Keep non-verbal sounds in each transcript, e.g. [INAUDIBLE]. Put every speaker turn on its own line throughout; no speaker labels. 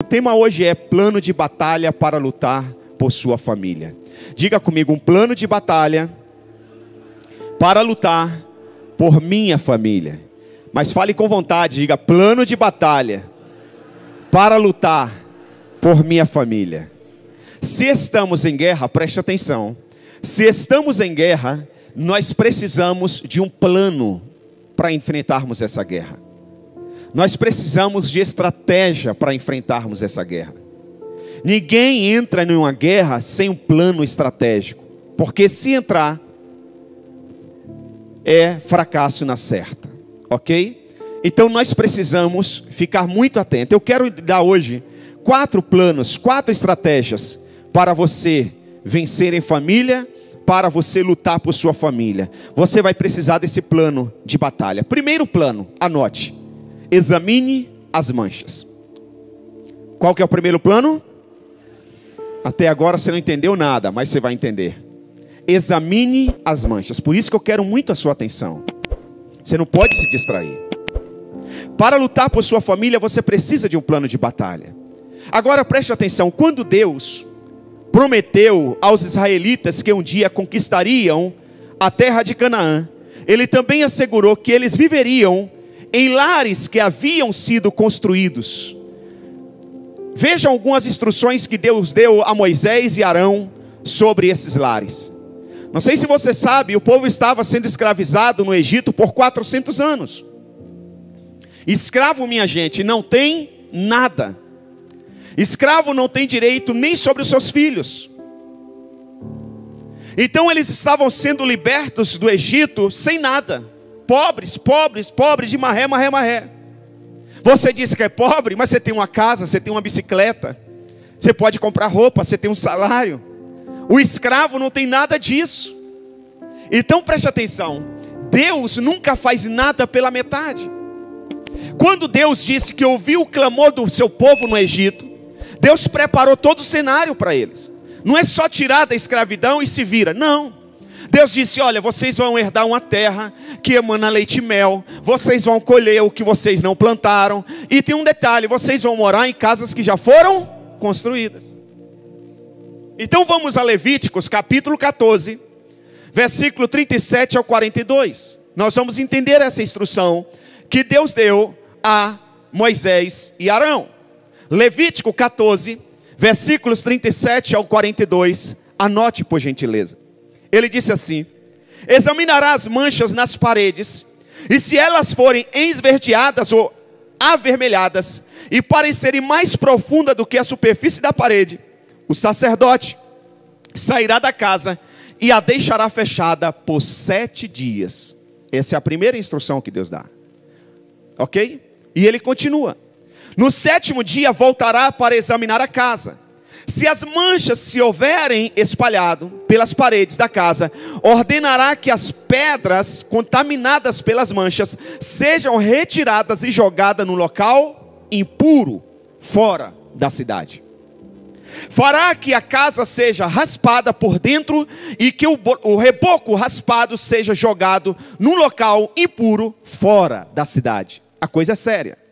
O tema hoje é plano de batalha para lutar por sua família. Diga comigo, um plano de batalha para lutar por minha família. Mas fale com vontade, diga plano de batalha para lutar por minha família. Se estamos em guerra, preste atenção. Se estamos em guerra, nós precisamos de um plano para enfrentarmos essa guerra. Nós precisamos de estratégia para enfrentarmos essa guerra. Ninguém entra em uma guerra sem um plano estratégico, porque se entrar, é fracasso na certa, ok? Então nós precisamos ficar muito atentos. Eu quero dar hoje quatro planos, quatro estratégias para você vencer em família, para você lutar por sua família. Você vai precisar desse plano de batalha. Primeiro plano, anote. Examine as manchas. Qual que é o primeiro plano? Até agora você não entendeu nada, mas você vai entender. Examine as manchas. Por isso que eu quero muito a sua atenção. Você não pode se distrair. Para lutar por sua família, você precisa de um plano de batalha. Agora preste atenção: quando Deus prometeu aos israelitas que um dia conquistariam a terra de Canaã, Ele também assegurou que eles viveriam em lares que haviam sido construídos. Vejam algumas instruções que Deus deu a Moisés e Arão sobre esses lares. Não sei se você sabe, o povo estava sendo escravizado no Egito por 400 anos. Escravo, minha gente, não tem nada. Escravo não tem direito nem sobre os seus filhos. Então eles estavam sendo libertos do Egito sem nada. Pobres, pobres, pobres, de maré, maré, maré. Você diz que é pobre, mas você tem uma casa, você tem uma bicicleta, você pode comprar roupa, você tem um salário. O escravo não tem nada disso. Então preste atenção: Deus nunca faz nada pela metade. Quando Deus disse que ouviu o clamor do seu povo no Egito, Deus preparou todo o cenário para eles. Não é só tirar da escravidão e se vira, não. Deus disse: Olha, vocês vão herdar uma terra que emana leite e mel, vocês vão colher o que vocês não plantaram, e tem um detalhe: vocês vão morar em casas que já foram construídas. Então vamos a Levíticos capítulo 14, versículo 37 ao 42. Nós vamos entender essa instrução que Deus deu a Moisés e Arão. Levítico 14, versículos 37 ao 42. Anote por gentileza. Ele disse assim: Examinará as manchas nas paredes, e se elas forem esverdeadas ou avermelhadas, e parecerem mais profundas do que a superfície da parede, o sacerdote sairá da casa e a deixará fechada por sete dias. Essa é a primeira instrução que Deus dá. Ok? E ele continua: No sétimo dia voltará para examinar a casa. Se as manchas se houverem espalhado pelas paredes da casa, ordenará que as pedras contaminadas pelas manchas sejam retiradas e jogadas no local impuro, fora da cidade. Fará que a casa seja raspada por dentro e que o, o reboco raspado seja jogado num local impuro, fora da cidade. A coisa é séria.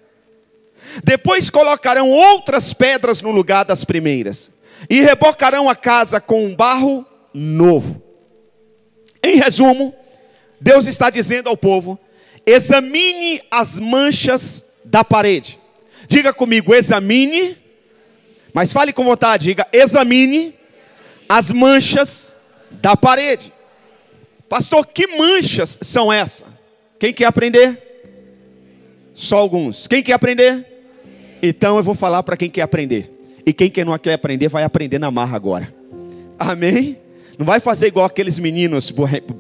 Depois colocarão outras pedras no lugar das primeiras, e rebocarão a casa com um barro novo. Em resumo, Deus está dizendo ao povo: examine as manchas da parede. Diga comigo, examine, mas fale com vontade, diga, examine as manchas da parede. Pastor, que manchas são essas? Quem quer aprender? Só alguns. Quem quer aprender? Então eu vou falar para quem quer aprender. E quem que não quer aprender, vai aprender na marra agora. Amém? Não vai fazer igual aqueles meninos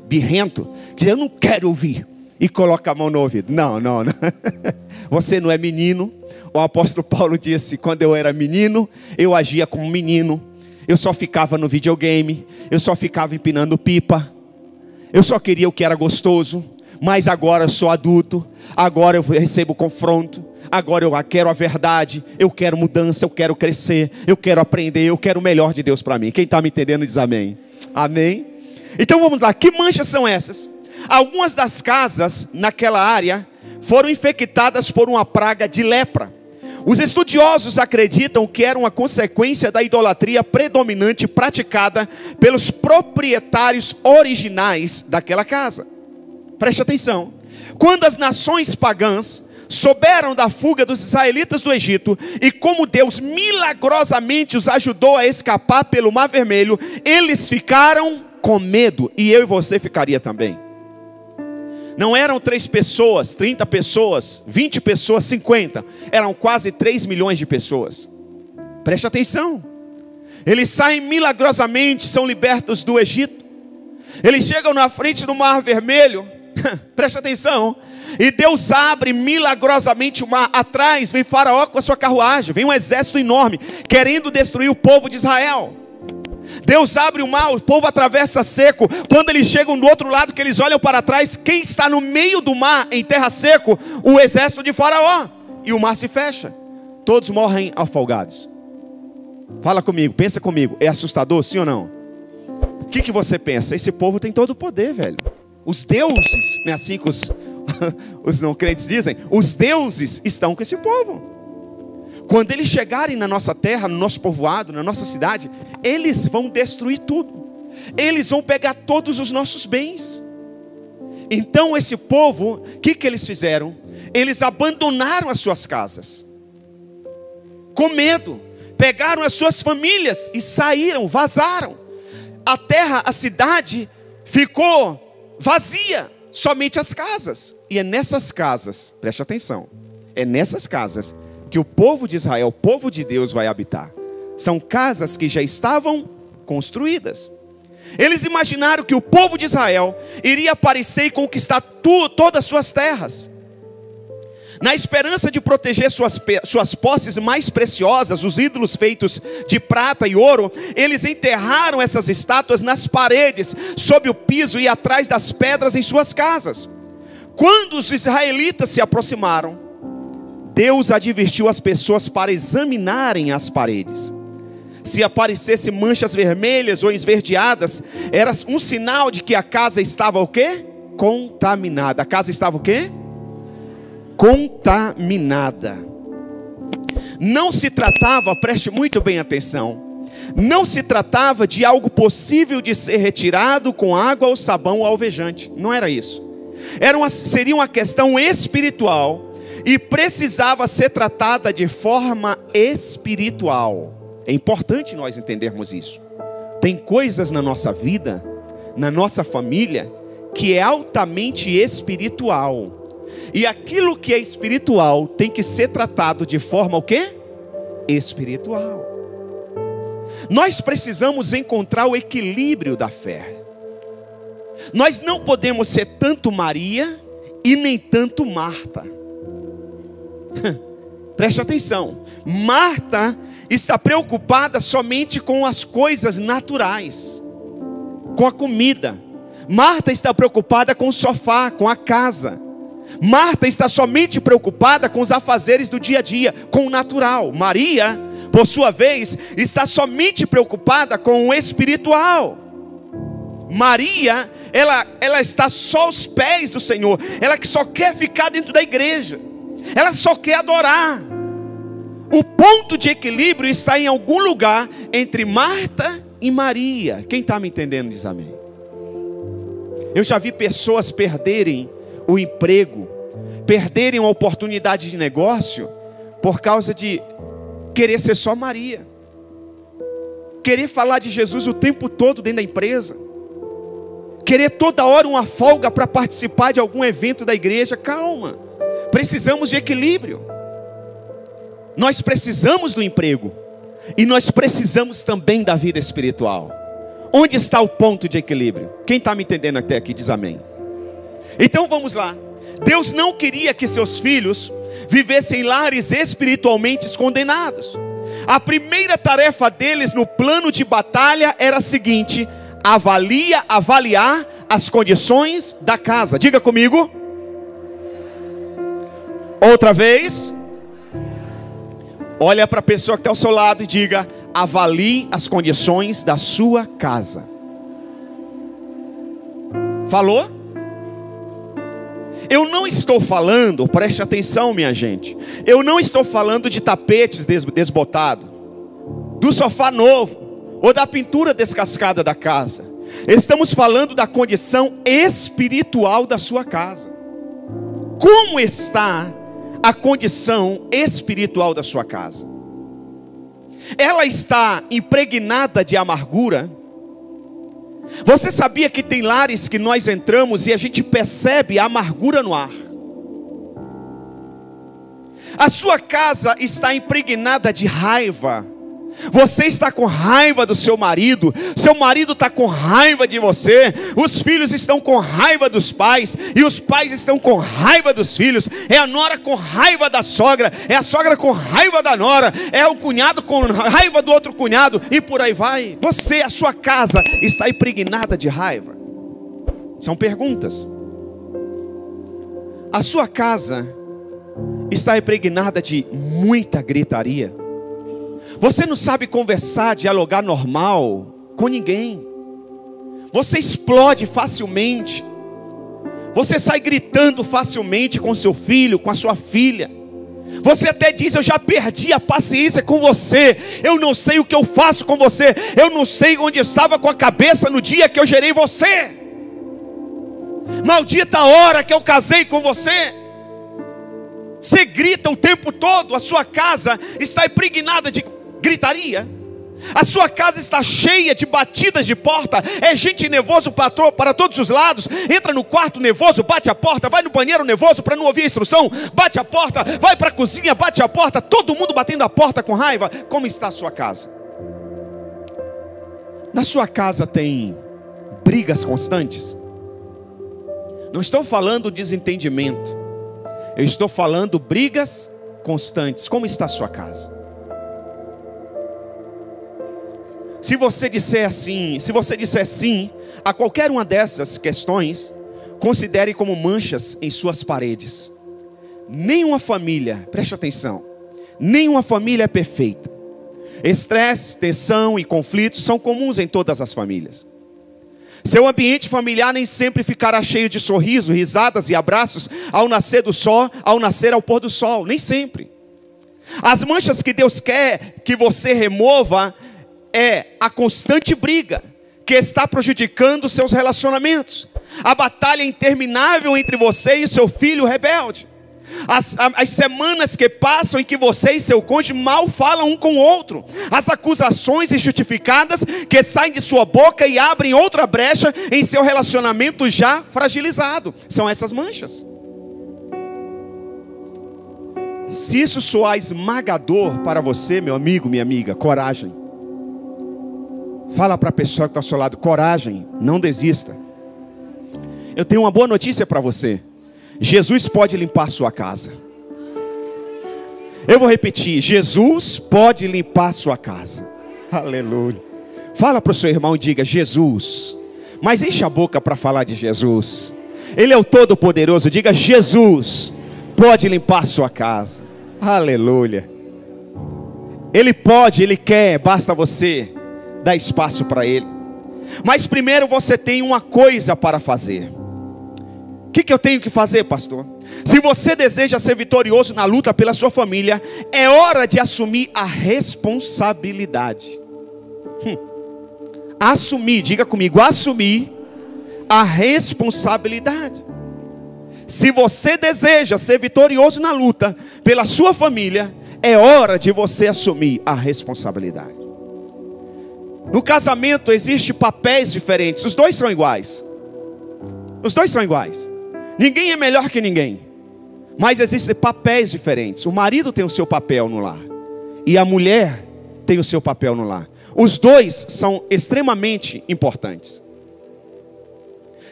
birrento que dizem, eu não quero ouvir. E coloca a mão no ouvido. Não, não, não. [LAUGHS] Você não é menino. O apóstolo Paulo disse: quando eu era menino, eu agia como menino. Eu só ficava no videogame. Eu só ficava empinando pipa. Eu só queria o que era gostoso mas agora eu sou adulto, agora eu recebo confronto, agora eu quero a verdade, eu quero mudança, eu quero crescer, eu quero aprender, eu quero o melhor de Deus para mim. Quem está me entendendo diz amém. Amém? Então vamos lá, que manchas são essas? Algumas das casas naquela área foram infectadas por uma praga de lepra. Os estudiosos acreditam que era uma consequência da idolatria predominante praticada pelos proprietários originais daquela casa. Preste atenção. Quando as nações pagãs souberam da fuga dos israelitas do Egito e como Deus milagrosamente os ajudou a escapar pelo Mar Vermelho, eles ficaram com medo e eu e você ficaria também. Não eram três pessoas, 30 pessoas, 20 pessoas, 50. Eram quase 3 milhões de pessoas. Preste atenção. Eles saem milagrosamente, são libertos do Egito. Eles chegam na frente do Mar Vermelho. [LAUGHS] Preste atenção. E Deus abre milagrosamente o mar. Atrás vem Faraó com a sua carruagem. Vem um exército enorme, querendo destruir o povo de Israel. Deus abre o mar, o povo atravessa seco. Quando eles chegam do outro lado, que eles olham para trás, quem está no meio do mar, em terra seco? O exército de Faraó. E o mar se fecha. Todos morrem afogados. Fala comigo, pensa comigo. É assustador, sim ou não? O que, que você pensa? Esse povo tem todo o poder, velho. Os deuses, não é assim que os, [LAUGHS] os não crentes dizem? Os deuses estão com esse povo. Quando eles chegarem na nossa terra, no nosso povoado, na nossa cidade, eles vão destruir tudo. Eles vão pegar todos os nossos bens. Então esse povo, o que, que eles fizeram? Eles abandonaram as suas casas, com medo, pegaram as suas famílias e saíram, vazaram. A terra, a cidade ficou vazia, somente as casas. E é nessas casas, preste atenção, é nessas casas que o povo de Israel, o povo de Deus, vai habitar. São casas que já estavam construídas. Eles imaginaram que o povo de Israel iria aparecer e conquistar tu, todas as suas terras. Na esperança de proteger suas, suas posses mais preciosas, os ídolos feitos de prata e ouro, eles enterraram essas estátuas nas paredes, sob o piso e atrás das pedras em suas casas. Quando os israelitas se aproximaram, Deus advertiu as pessoas para examinarem as paredes. Se aparecesse manchas vermelhas ou esverdeadas, era um sinal de que a casa estava o quê? Contaminada. A casa estava o quê? Contaminada. Não se tratava, preste muito bem atenção, não se tratava de algo possível de ser retirado com água ou sabão alvejante. Não era isso. Era uma, seria uma questão espiritual e precisava ser tratada de forma espiritual. É importante nós entendermos isso. Tem coisas na nossa vida, na nossa família, que é altamente espiritual. E aquilo que é espiritual tem que ser tratado de forma o quê? Espiritual. Nós precisamos encontrar o equilíbrio da fé. Nós não podemos ser tanto Maria e nem tanto Marta. [LAUGHS] Preste atenção. Marta está preocupada somente com as coisas naturais, com a comida. Marta está preocupada com o sofá, com a casa. Marta está somente preocupada com os afazeres do dia a dia, com o natural. Maria, por sua vez, está somente preocupada com o espiritual. Maria, ela, ela está só aos pés do Senhor, ela que só quer ficar dentro da igreja ela só quer adorar. O ponto de equilíbrio está em algum lugar entre Marta e Maria. Quem está me entendendo diz amém. Eu já vi pessoas perderem o emprego, perderem uma oportunidade de negócio, por causa de querer ser só Maria, querer falar de Jesus o tempo todo dentro da empresa, querer toda hora uma folga para participar de algum evento da igreja. Calma. Precisamos de equilíbrio. Nós precisamos do emprego. E nós precisamos também da vida espiritual. Onde está o ponto de equilíbrio? Quem está me entendendo até aqui diz amém. Então vamos lá. Deus não queria que seus filhos vivessem lares espiritualmente condenados. A primeira tarefa deles no plano de batalha era a seguinte: avalia, avaliar as condições da casa. Diga comigo. Outra vez. Olha para a pessoa que está ao seu lado e diga: avalie as condições da sua casa. Falou? Eu não estou falando, preste atenção, minha gente. Eu não estou falando de tapetes desbotados, do sofá novo ou da pintura descascada da casa. Estamos falando da condição espiritual da sua casa. Como está a condição espiritual da sua casa? Ela está impregnada de amargura? Você sabia que tem lares que nós entramos e a gente percebe a amargura no ar? A sua casa está impregnada de raiva, você está com raiva do seu marido, seu marido está com raiva de você, os filhos estão com raiva dos pais, e os pais estão com raiva dos filhos, é a nora com raiva da sogra, é a sogra com raiva da nora, é o cunhado com raiva do outro cunhado, e por aí vai. Você, a sua casa, está impregnada de raiva. São perguntas. A sua casa está impregnada de muita gritaria. Você não sabe conversar, dialogar normal com ninguém. Você explode facilmente. Você sai gritando facilmente com seu filho, com a sua filha. Você até diz: Eu já perdi a paciência com você. Eu não sei o que eu faço com você. Eu não sei onde estava com a cabeça no dia que eu gerei você. Maldita hora que eu casei com você. Você grita o tempo todo, a sua casa está impregnada de gritaria. A sua casa está cheia de batidas de porta, é gente nervoso para todos os lados. Entra no quarto nervoso, bate a porta, vai no banheiro nervoso para não ouvir a instrução, bate a porta, vai para a cozinha, bate a porta, todo mundo batendo a porta com raiva. Como está a sua casa? Na sua casa tem brigas constantes? Não estou falando desentendimento, eu estou falando brigas constantes. Como está a sua casa? Se você disser assim, se você disser sim a qualquer uma dessas questões, considere como manchas em suas paredes. Nenhuma família, preste atenção, nenhuma família é perfeita. Estresse, tensão e conflitos são comuns em todas as famílias. Seu ambiente familiar nem sempre ficará cheio de sorriso, risadas e abraços ao nascer do sol, ao nascer ao pôr do sol, nem sempre. As manchas que Deus quer que você remova é a constante briga que está prejudicando seus relacionamentos, a batalha interminável entre você e seu filho rebelde, as, as, semanas que passam em que você e seu cônjuge mal falam um com o outro, as acusações injustificadas que saem de sua boca e abrem outra brecha em seu relacionamento já fragilizado, são essas manchas. Se isso soar esmagador para você, meu amigo, minha amiga, coragem. Fala para a pessoa que está ao seu lado: coragem, não desista. Eu tenho uma boa notícia para você: Jesus pode limpar a sua casa. Eu vou repetir: Jesus pode limpar a sua casa. Aleluia. Fala para o seu irmão e diga: Jesus. Mas enche a boca para falar de Jesus. Ele é o Todo-Poderoso. Diga: Jesus pode limpar a sua casa. Aleluia. Ele pode, ele quer, basta você dá espaço para Ele. Mas primeiro você tem uma coisa para fazer. O que, que eu tenho que fazer, pastor? Se você deseja ser vitorioso na luta pela sua família, é hora de assumir a responsabilidade. Hum. Assumir, diga comigo, assumir a responsabilidade. Se você deseja ser vitorioso na luta pela sua família, é hora de você assumir a responsabilidade. No casamento existe papéis diferentes, os dois são iguais. Os dois são iguais. Ninguém é melhor que ninguém. Mas existem papéis diferentes. O marido tem o seu papel no lar e a mulher tem o seu papel no lar. Os dois são extremamente importantes.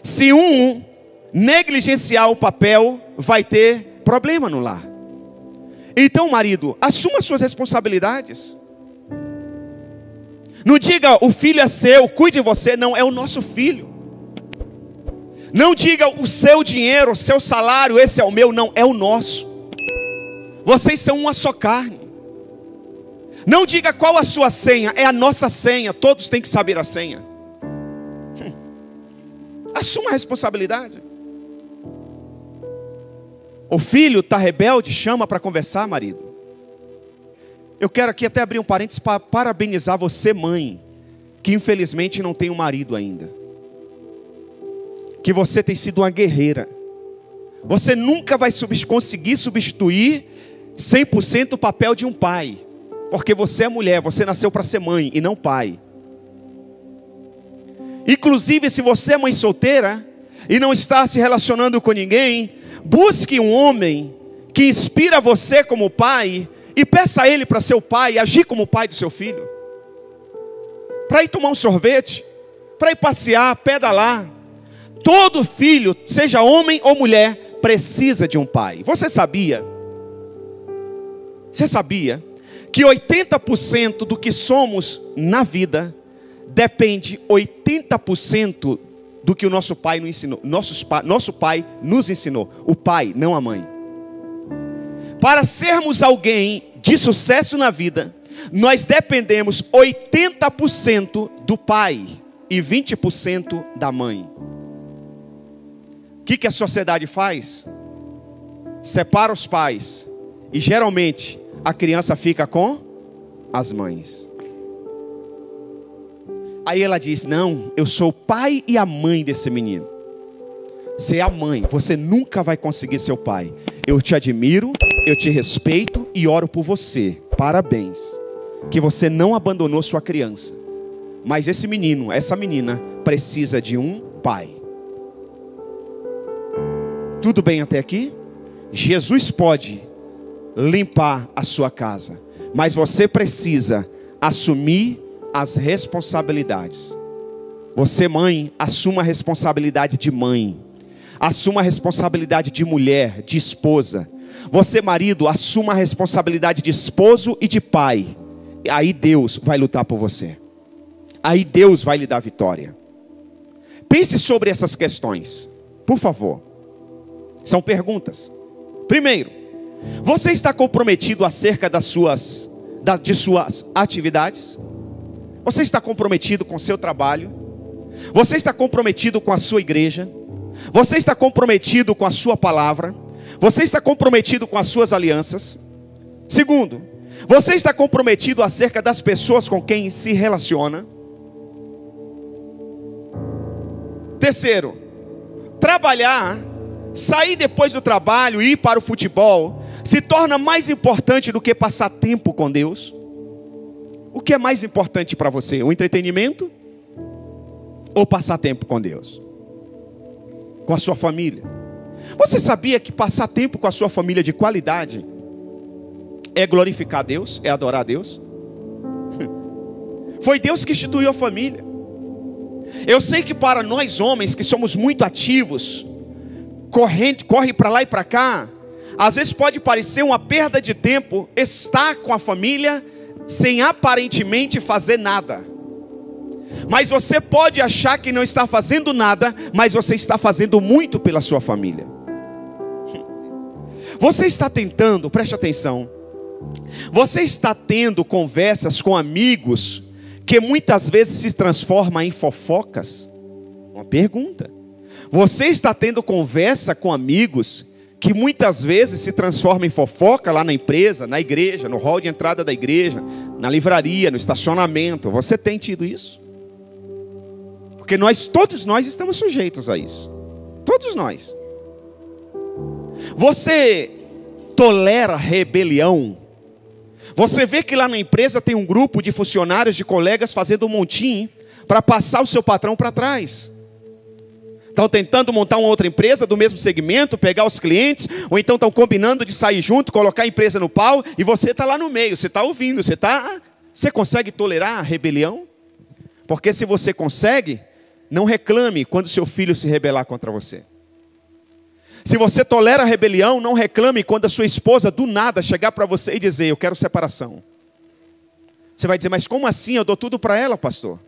Se um negligenciar o papel, vai ter problema no lar. Então, marido, assuma suas responsabilidades. Não diga o filho é seu, cuide de você, não, é o nosso filho. Não diga o seu dinheiro, o seu salário, esse é o meu, não, é o nosso. Vocês são uma só carne. Não diga qual a sua senha, é a nossa senha, todos têm que saber a senha. [LAUGHS] Assuma a responsabilidade. O filho está rebelde, chama para conversar, marido. Eu quero aqui até abrir um parênteses para parabenizar você, mãe, que infelizmente não tem um marido ainda. Que você tem sido uma guerreira. Você nunca vai conseguir substituir 100% o papel de um pai. Porque você é mulher, você nasceu para ser mãe e não pai. Inclusive, se você é mãe solteira e não está se relacionando com ninguém, busque um homem que inspira você como pai e peça a ele para ser o pai agir como pai do seu filho. Para ir tomar um sorvete, para ir passear, pedalar. Todo filho, seja homem ou mulher, precisa de um pai. Você sabia? Você sabia que 80% do que somos na vida depende 80% do que o nosso pai nos ensinou. Nosso pai nos ensinou. O pai, não a mãe. Para sermos alguém de sucesso na vida, nós dependemos 80% do pai e 20% da mãe. O que, que a sociedade faz? Separa os pais e geralmente a criança fica com as mães. Aí ela diz: Não, eu sou o pai e a mãe desse menino. É a mãe, você nunca vai conseguir ser o pai. Eu te admiro, eu te respeito e oro por você. Parabéns. Que você não abandonou sua criança. Mas esse menino, essa menina, precisa de um pai. Tudo bem até aqui? Jesus pode limpar a sua casa, mas você precisa assumir as responsabilidades. Você, mãe, assuma a responsabilidade de mãe. Assuma a responsabilidade de mulher, de esposa. Você, marido, assuma a responsabilidade de esposo e de pai. Aí Deus vai lutar por você. Aí Deus vai lhe dar vitória. Pense sobre essas questões, por favor. São perguntas. Primeiro, você está comprometido acerca das suas, de suas atividades? Você está comprometido com seu trabalho? Você está comprometido com a sua igreja? Você está comprometido com a sua palavra? Você está comprometido com as suas alianças? Segundo, você está comprometido acerca das pessoas com quem se relaciona? Terceiro, trabalhar, sair depois do trabalho e ir para o futebol se torna mais importante do que passar tempo com Deus? O que é mais importante para você? O entretenimento ou passar tempo com Deus? Com a sua família? Você sabia que passar tempo com a sua família de qualidade é glorificar a Deus, é adorar a Deus? [LAUGHS] Foi Deus que instituiu a família. Eu sei que para nós homens que somos muito ativos, corrente, corre para lá e para cá, às vezes pode parecer uma perda de tempo estar com a família sem aparentemente fazer nada. Mas você pode achar que não está fazendo nada, mas você está fazendo muito pela sua família. [LAUGHS] Você está tentando, preste atenção. Você está tendo conversas com amigos que muitas vezes se transformam em fofocas? Uma pergunta. Você está tendo conversa com amigos que muitas vezes se transforma em fofoca lá na empresa, na igreja, no hall de entrada da igreja, na livraria, no estacionamento. Você tem tido isso? Porque nós, todos nós estamos sujeitos a isso. Todos nós. Você tolera rebelião? Você vê que lá na empresa tem um grupo de funcionários, de colegas fazendo um montinho para passar o seu patrão para trás. Estão tentando montar uma outra empresa do mesmo segmento, pegar os clientes, ou então estão combinando de sair junto, colocar a empresa no pau, e você está lá no meio, você está ouvindo, você está. Você consegue tolerar a rebelião? Porque se você consegue, não reclame quando seu filho se rebelar contra você. Se você tolera a rebelião, não reclame quando a sua esposa do nada chegar para você e dizer: Eu quero separação. Você vai dizer: Mas como assim? Eu dou tudo para ela, pastor.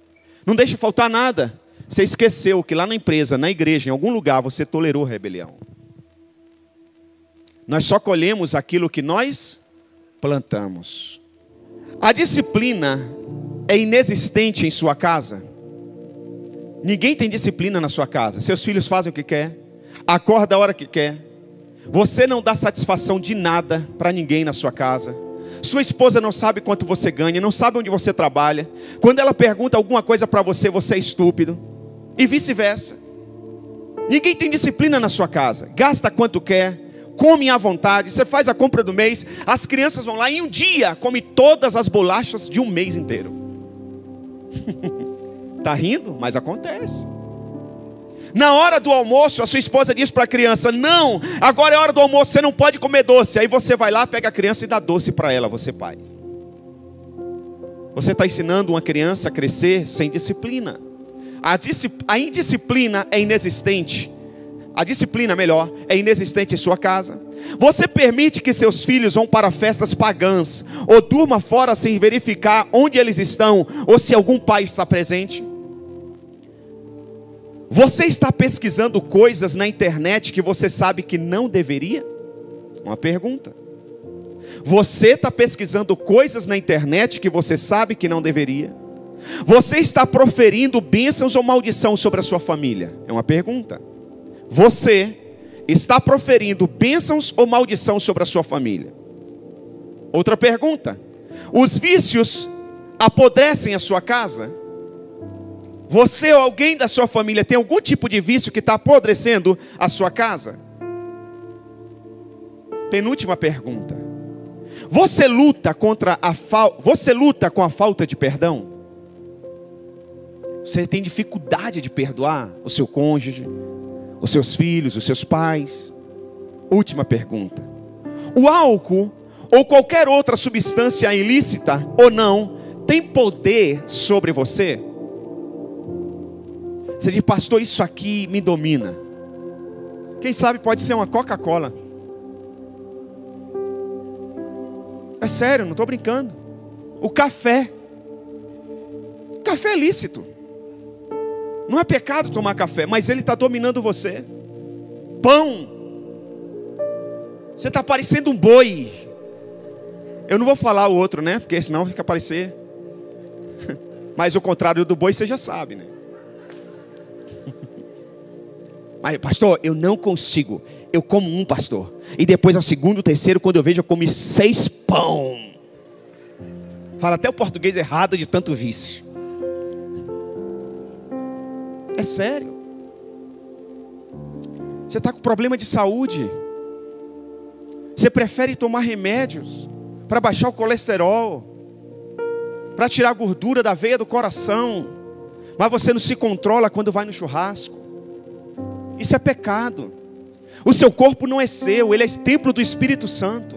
Não deixe faltar nada. Você esqueceu que lá na empresa, na igreja, em algum lugar, você tolerou rebelião. Nós só colhemos aquilo que nós plantamos. A disciplina é inexistente em sua casa. Ninguém tem disciplina na sua casa. Seus filhos fazem o que quer, acorda a hora que quer. Você não dá satisfação de nada para ninguém na sua casa. Sua esposa não sabe quanto você ganha, não sabe onde você trabalha. Quando ela pergunta alguma coisa para você, você é estúpido. E vice-versa. Ninguém tem disciplina na sua casa. Gasta quanto quer, come à vontade, você faz a compra do mês, as crianças vão lá e um dia come todas as bolachas de um mês inteiro. [LAUGHS] tá rindo? Mas acontece. Na hora do almoço, a sua esposa diz para a criança: Não, agora é hora do almoço, você não pode comer doce. Aí você vai lá, pega a criança e dá doce para ela, você pai. Você está ensinando uma criança a crescer sem disciplina. A, a indisciplina é inexistente. A disciplina, melhor, é inexistente em sua casa. Você permite que seus filhos vão para festas pagãs, ou durma fora sem verificar onde eles estão, ou se algum pai está presente? Você está pesquisando coisas na internet que você sabe que não deveria? Uma pergunta. Você está pesquisando coisas na internet que você sabe que não deveria? Você está proferindo bênçãos ou maldição sobre a sua família? É uma pergunta. Você está proferindo bênçãos ou maldição sobre a sua família? Outra pergunta. Os vícios apodrecem a sua casa? Você ou alguém da sua família tem algum tipo de vício que está apodrecendo a sua casa? Penúltima pergunta. Você luta contra a fal... Você luta com a falta de perdão? Você tem dificuldade de perdoar o seu cônjuge, os seus filhos, os seus pais? Última pergunta. O álcool ou qualquer outra substância ilícita ou não tem poder sobre você? Você diz, pastor, isso aqui me domina. Quem sabe pode ser uma Coca-Cola. É sério, não estou brincando. O café. O café é lícito. Não é pecado tomar café, mas ele está dominando você. Pão. Você está parecendo um boi. Eu não vou falar o outro, né? Porque senão fica parecer. [LAUGHS] Mas o contrário do boi você já sabe, né? Mas, pastor, eu não consigo. Eu como um, pastor. E depois ao segundo, terceiro, quando eu vejo, eu comi seis pão. Fala até o português errado de tanto vício. É sério. Você está com problema de saúde. Você prefere tomar remédios para baixar o colesterol, para tirar a gordura da veia do coração, mas você não se controla quando vai no churrasco. Isso é pecado. O seu corpo não é seu, ele é templo do Espírito Santo.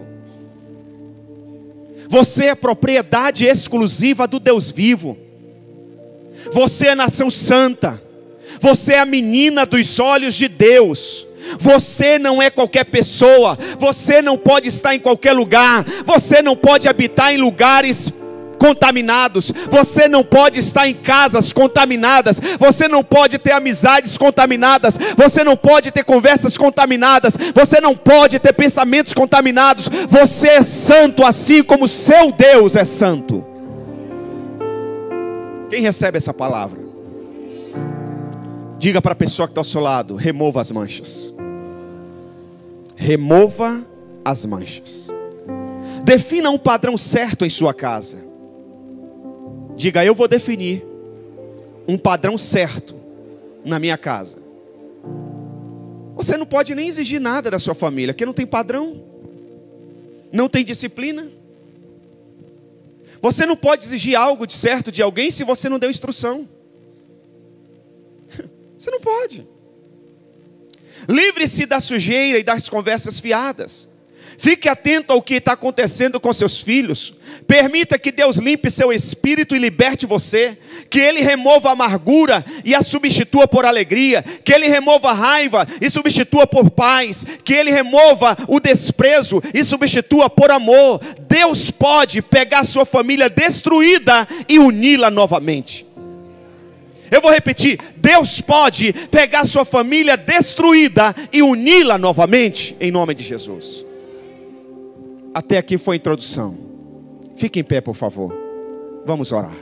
Você é propriedade exclusiva do Deus vivo. Você é nação santa. Você é a menina dos olhos de Deus. Você não é qualquer pessoa, você não pode estar em qualquer lugar, você não pode habitar em lugares contaminados. Você não pode estar em casas contaminadas. Você não pode ter amizades contaminadas. Você não pode ter conversas contaminadas. Você não pode ter pensamentos contaminados. Você é santo assim como seu Deus é santo. Quem recebe essa palavra? Diga para a pessoa que está ao seu lado: remova as manchas. Remova as manchas. Defina um padrão certo em sua casa. Diga, eu vou definir um padrão certo na minha casa. Você não pode nem exigir nada da sua família, que não tem padrão, não tem disciplina. Você não pode exigir algo de certo de alguém se você não deu instrução. [LAUGHS] Você não pode. Livre-se da sujeira e das conversas fiadas. Fique atento ao que está acontecendo com seus filhos. Permita que Deus limpe seu espírito e liberte você. Que Ele remova a amargura e a substitua por alegria. Que Ele remova a raiva e substitua por paz. Que Ele remova o desprezo e substitua por amor. Deus pode pegar sua família destruída e uni-la novamente. Eu vou repetir: Deus pode pegar sua família destruída e uni-la novamente, em nome de Jesus. Até aqui foi a introdução. Fique em pé, por favor. Vamos orar.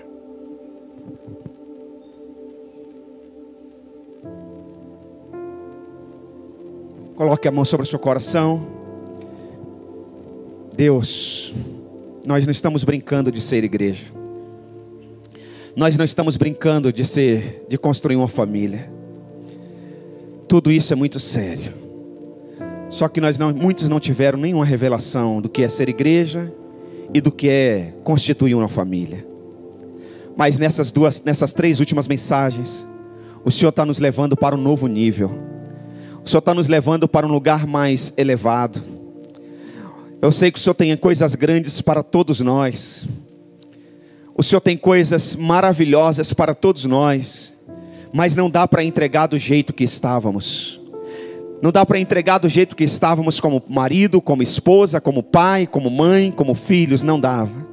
Coloque a mão sobre o seu coração. Deus, nós não estamos brincando de ser igreja. Nós não estamos brincando de ser, de construir uma família. Tudo isso é muito sério. Só que nós não, muitos não tiveram nenhuma revelação do que é ser igreja e do que é constituir uma família. Mas nessas duas, nessas três últimas mensagens, o Senhor está nos levando para um novo nível. O Senhor está nos levando para um lugar mais elevado. Eu sei que o Senhor tem coisas grandes para todos nós. O Senhor tem coisas maravilhosas para todos nós. Mas não dá para entregar do jeito que estávamos. Não dá para entregar do jeito que estávamos como marido, como esposa, como pai, como mãe, como filhos. Não dava.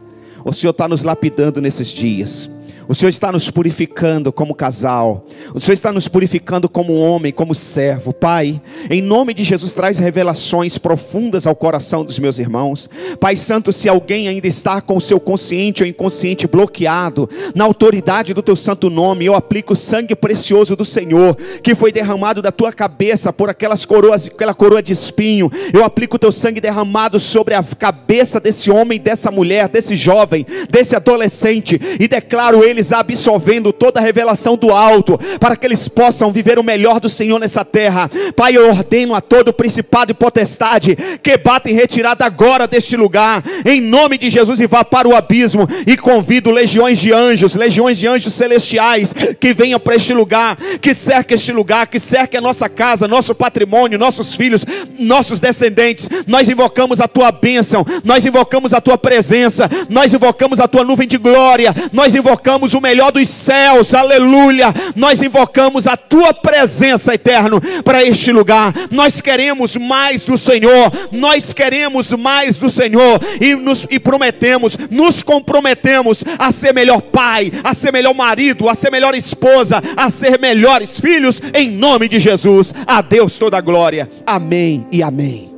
O Senhor está nos lapidando nesses dias. O Senhor está nos purificando como casal. O Senhor está nos purificando como homem, como servo. Pai, em nome de Jesus, traz revelações profundas ao coração dos meus irmãos. Pai Santo, se alguém ainda está com o seu consciente ou inconsciente bloqueado, na autoridade do teu santo nome, eu aplico o sangue precioso do Senhor, que foi derramado da tua cabeça por aquelas coroas, aquela coroa de espinho. Eu aplico o teu sangue derramado sobre a cabeça desse homem, dessa mulher, desse jovem, desse adolescente, e declaro ele eles absolvendo toda a revelação do alto, para que eles possam viver o melhor do Senhor nessa terra. Pai, eu ordeno a todo principado e potestade que bata em retirada agora deste lugar, em nome de Jesus, e vá para o abismo. E convido legiões de anjos, legiões de anjos celestiais, que venham para este lugar, que cerque este lugar, que cerque a nossa casa, nosso patrimônio, nossos filhos, nossos descendentes. Nós invocamos a tua bênção, nós invocamos a tua presença, nós invocamos a tua nuvem de glória, nós invocamos invocamos o melhor dos céus, aleluia. Nós invocamos a tua presença eterno para este lugar. Nós queremos mais do Senhor, nós queremos mais do Senhor e nos e prometemos, nos comprometemos a ser melhor pai, a ser melhor marido, a ser melhor esposa, a ser melhores filhos em nome de Jesus. A Deus toda a glória. Amém e amém.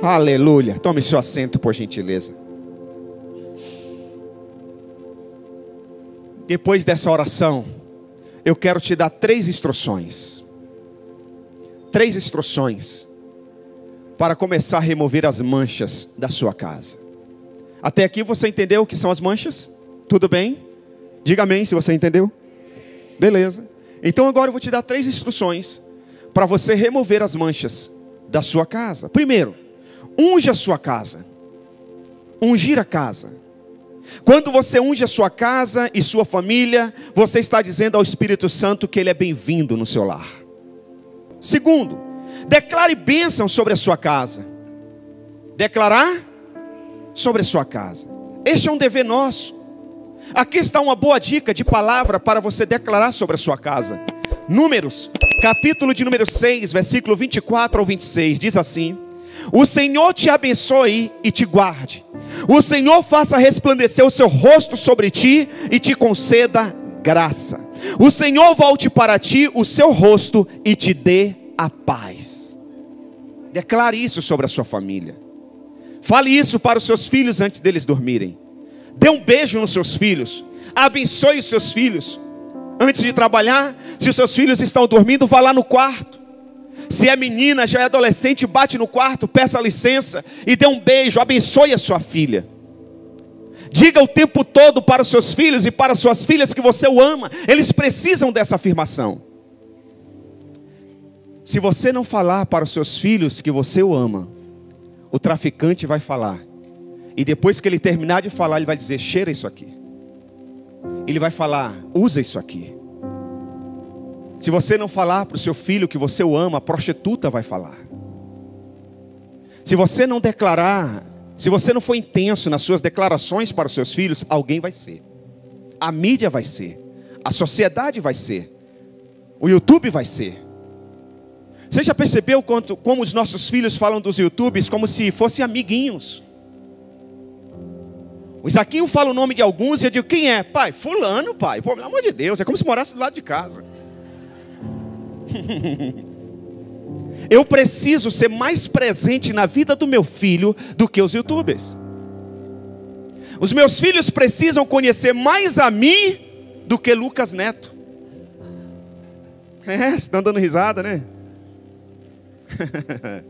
Aleluia. Tome seu assento, por gentileza. Depois dessa oração, eu quero te dar três instruções. Três instruções para começar a remover as manchas da sua casa. Até aqui você entendeu o que são as manchas? Tudo bem? Diga amém se você entendeu. Beleza. Então agora eu vou te dar três instruções para você remover as manchas da sua casa. Primeiro, unge a sua casa. Ungir a casa. Quando você unge a sua casa e sua família, você está dizendo ao Espírito Santo que ele é bem-vindo no seu lar. Segundo, declare bênção sobre a sua casa. Declarar sobre a sua casa. Este é um dever nosso. Aqui está uma boa dica de palavra para você declarar sobre a sua casa. Números, capítulo de número 6, versículo 24 ao 26, diz assim: o Senhor te abençoe e te guarde. O Senhor faça resplandecer o seu rosto sobre ti e te conceda graça. O Senhor volte para ti o seu rosto e te dê a paz. Declare isso sobre a sua família. Fale isso para os seus filhos antes deles dormirem. Dê um beijo nos seus filhos. Abençoe os seus filhos. Antes de trabalhar, se os seus filhos estão dormindo, vá lá no quarto se é menina, já é adolescente, bate no quarto, peça licença e dê um beijo, abençoe a sua filha. Diga o tempo todo para os seus filhos e para suas filhas que você o ama. Eles precisam dessa afirmação. Se você não falar para os seus filhos que você o ama, o traficante vai falar. E depois que ele terminar de falar, ele vai dizer: cheira isso aqui. Ele vai falar: usa isso aqui. Se você não falar para o seu filho que você o ama, a prostituta vai falar. Se você não declarar, se você não for intenso nas suas declarações para os seus filhos, alguém vai ser. A mídia vai ser. A sociedade vai ser. O YouTube vai ser. Você já percebeu quanto, como os nossos filhos falam dos YouTubes como se fossem amiguinhos? O Isaquinho fala o nome de alguns e eu digo, quem é? Pai, fulano, pai. Pô, pelo amor de Deus, é como se morasse do lado de casa. [LAUGHS] Eu preciso ser mais presente na vida do meu filho do que os youtubers. Os meus filhos precisam conhecer mais a mim do que Lucas Neto. É, estão dando risada, né? [LAUGHS]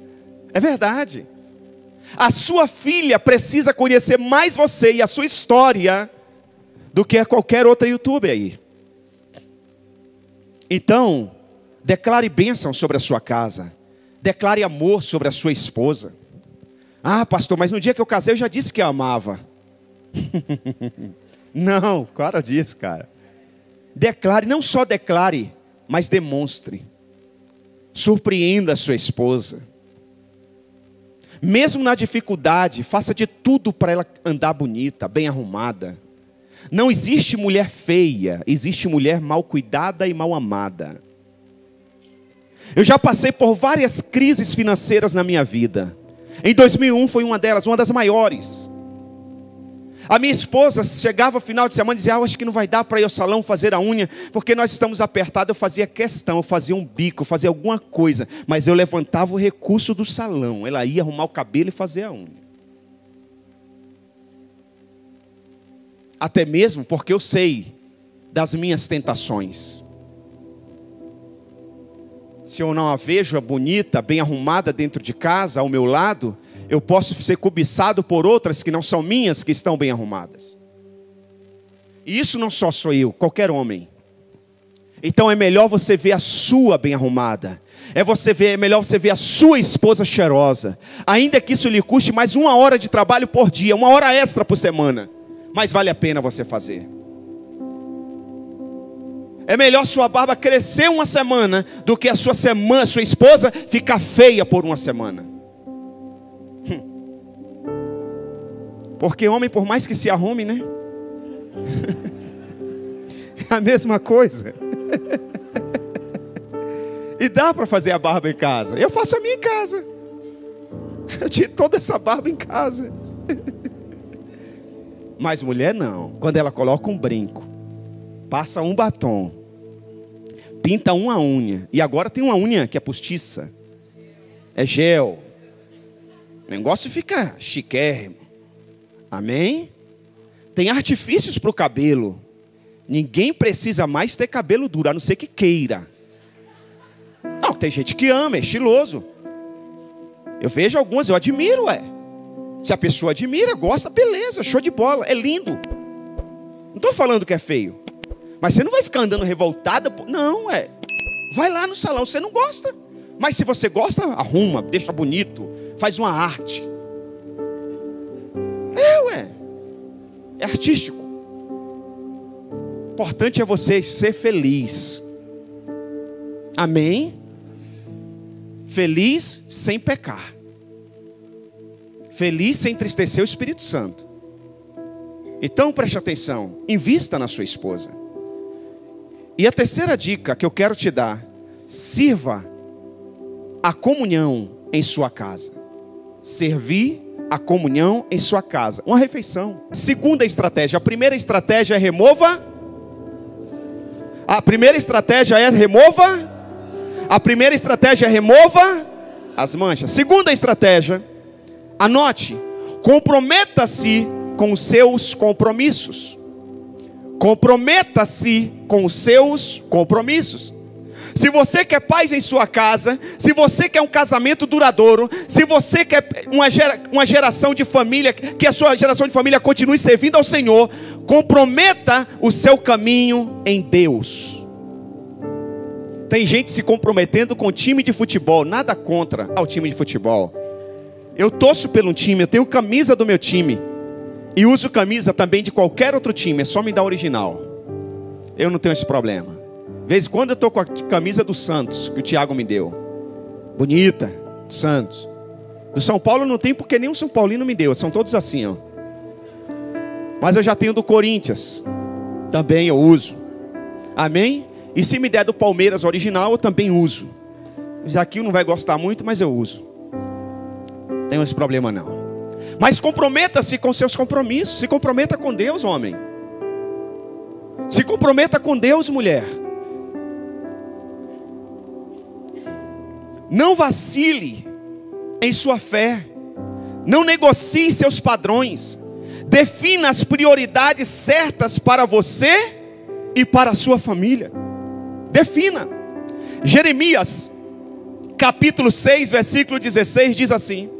é verdade. A sua filha precisa conhecer mais você e a sua história do que qualquer outra youtuber aí. Então, declare bênção sobre a sua casa. Declare amor sobre a sua esposa. Ah, pastor, mas no dia que eu casei eu já disse que eu amava. [LAUGHS] não, claro disso, cara. Declare, não só declare, mas demonstre. Surpreenda a sua esposa. Mesmo na dificuldade, faça de tudo para ela andar bonita, bem arrumada. Não existe mulher feia, existe mulher mal cuidada e mal amada. Eu já passei por várias crises financeiras na minha vida. Em 2001 foi uma delas, uma das maiores. A minha esposa chegava final de semana e dizia: ah, Acho que não vai dar para ir ao salão fazer a unha, porque nós estamos apertados. Eu fazia questão, eu fazia um bico, eu fazia alguma coisa, mas eu levantava o recurso do salão. Ela ia arrumar o cabelo e fazer a unha. Até mesmo porque eu sei das minhas tentações. Se eu não a vejo bonita, bem arrumada dentro de casa, ao meu lado, eu posso ser cobiçado por outras que não são minhas, que estão bem arrumadas. E isso não só sou eu, qualquer homem. Então é melhor você ver a sua bem arrumada. É você ver, é melhor você ver a sua esposa cheirosa. Ainda que isso lhe custe mais uma hora de trabalho por dia, uma hora extra por semana. Mas vale a pena você fazer. É melhor sua barba crescer uma semana do que a sua semana, sua esposa ficar feia por uma semana. Porque homem, por mais que se arrume, né? [LAUGHS] É a mesma coisa. [LAUGHS] E dá para fazer a barba em casa. Eu faço a minha em casa. [LAUGHS] Eu tiro toda essa barba em casa. Mas mulher não. Quando ela coloca um brinco, passa um batom, pinta uma unha. E agora tem uma unha que é postiça. É gel. O negócio fica chiquérrimo. Amém? Tem artifícios para o cabelo. Ninguém precisa mais ter cabelo duro, a não ser que queira. Não, tem gente que ama, é estiloso. Eu vejo algumas, eu admiro, é. Se a pessoa admira, gosta, beleza, show de bola, é lindo. Não estou falando que é feio. Mas você não vai ficar andando revoltada. Não, é. Vai lá no salão, você não gosta. Mas se você gosta, arruma, deixa bonito, faz uma arte. É, ué. É artístico. O importante é você ser feliz. Amém? Feliz sem pecar. Feliz sem entristecer o Espírito Santo. Então preste atenção, invista na sua esposa. E a terceira dica que eu quero te dar: sirva a comunhão em sua casa. Servir a comunhão em sua casa. Uma refeição. Segunda estratégia. A primeira estratégia é remova. A primeira estratégia é remova. A primeira estratégia é remova as manchas. Segunda estratégia, anote, comprometa-se com os seus compromissos. Comprometa-se com os seus compromissos. Se você quer paz em sua casa, se você quer um casamento duradouro, se você quer uma, gera, uma geração de família, que a sua geração de família continue servindo ao Senhor, comprometa o seu caminho em Deus. Tem gente se comprometendo com time de futebol, nada contra ao time de futebol. Eu torço pelo time, eu tenho camisa do meu time. E uso camisa também de qualquer outro time, é só me dar original. Eu não tenho esse problema. De vez em quando eu estou com a camisa do Santos, que o Tiago me deu. Bonita, Santos. Do São Paulo não tem porque nenhum São Paulino me deu. São todos assim, ó. Mas eu já tenho do Corinthians. Também eu uso. Amém? E se me der do Palmeiras original, eu também uso. Mas aqui não vai gostar muito, mas eu uso. Não tem esse problema não. Mas comprometa-se com seus compromissos. Se comprometa com Deus, homem. Se comprometa com Deus, mulher. Não vacile em sua fé. Não negocie seus padrões. Defina as prioridades certas para você e para a sua família. Defina. Jeremias, capítulo 6, versículo 16 diz assim: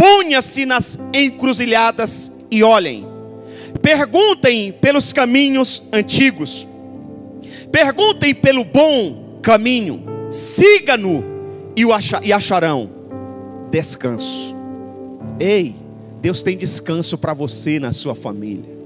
Ponha-se nas encruzilhadas e olhem. Perguntem pelos caminhos antigos. Perguntem pelo bom caminho. Siga-no e acharão descanso. Ei, Deus tem descanso para você na sua família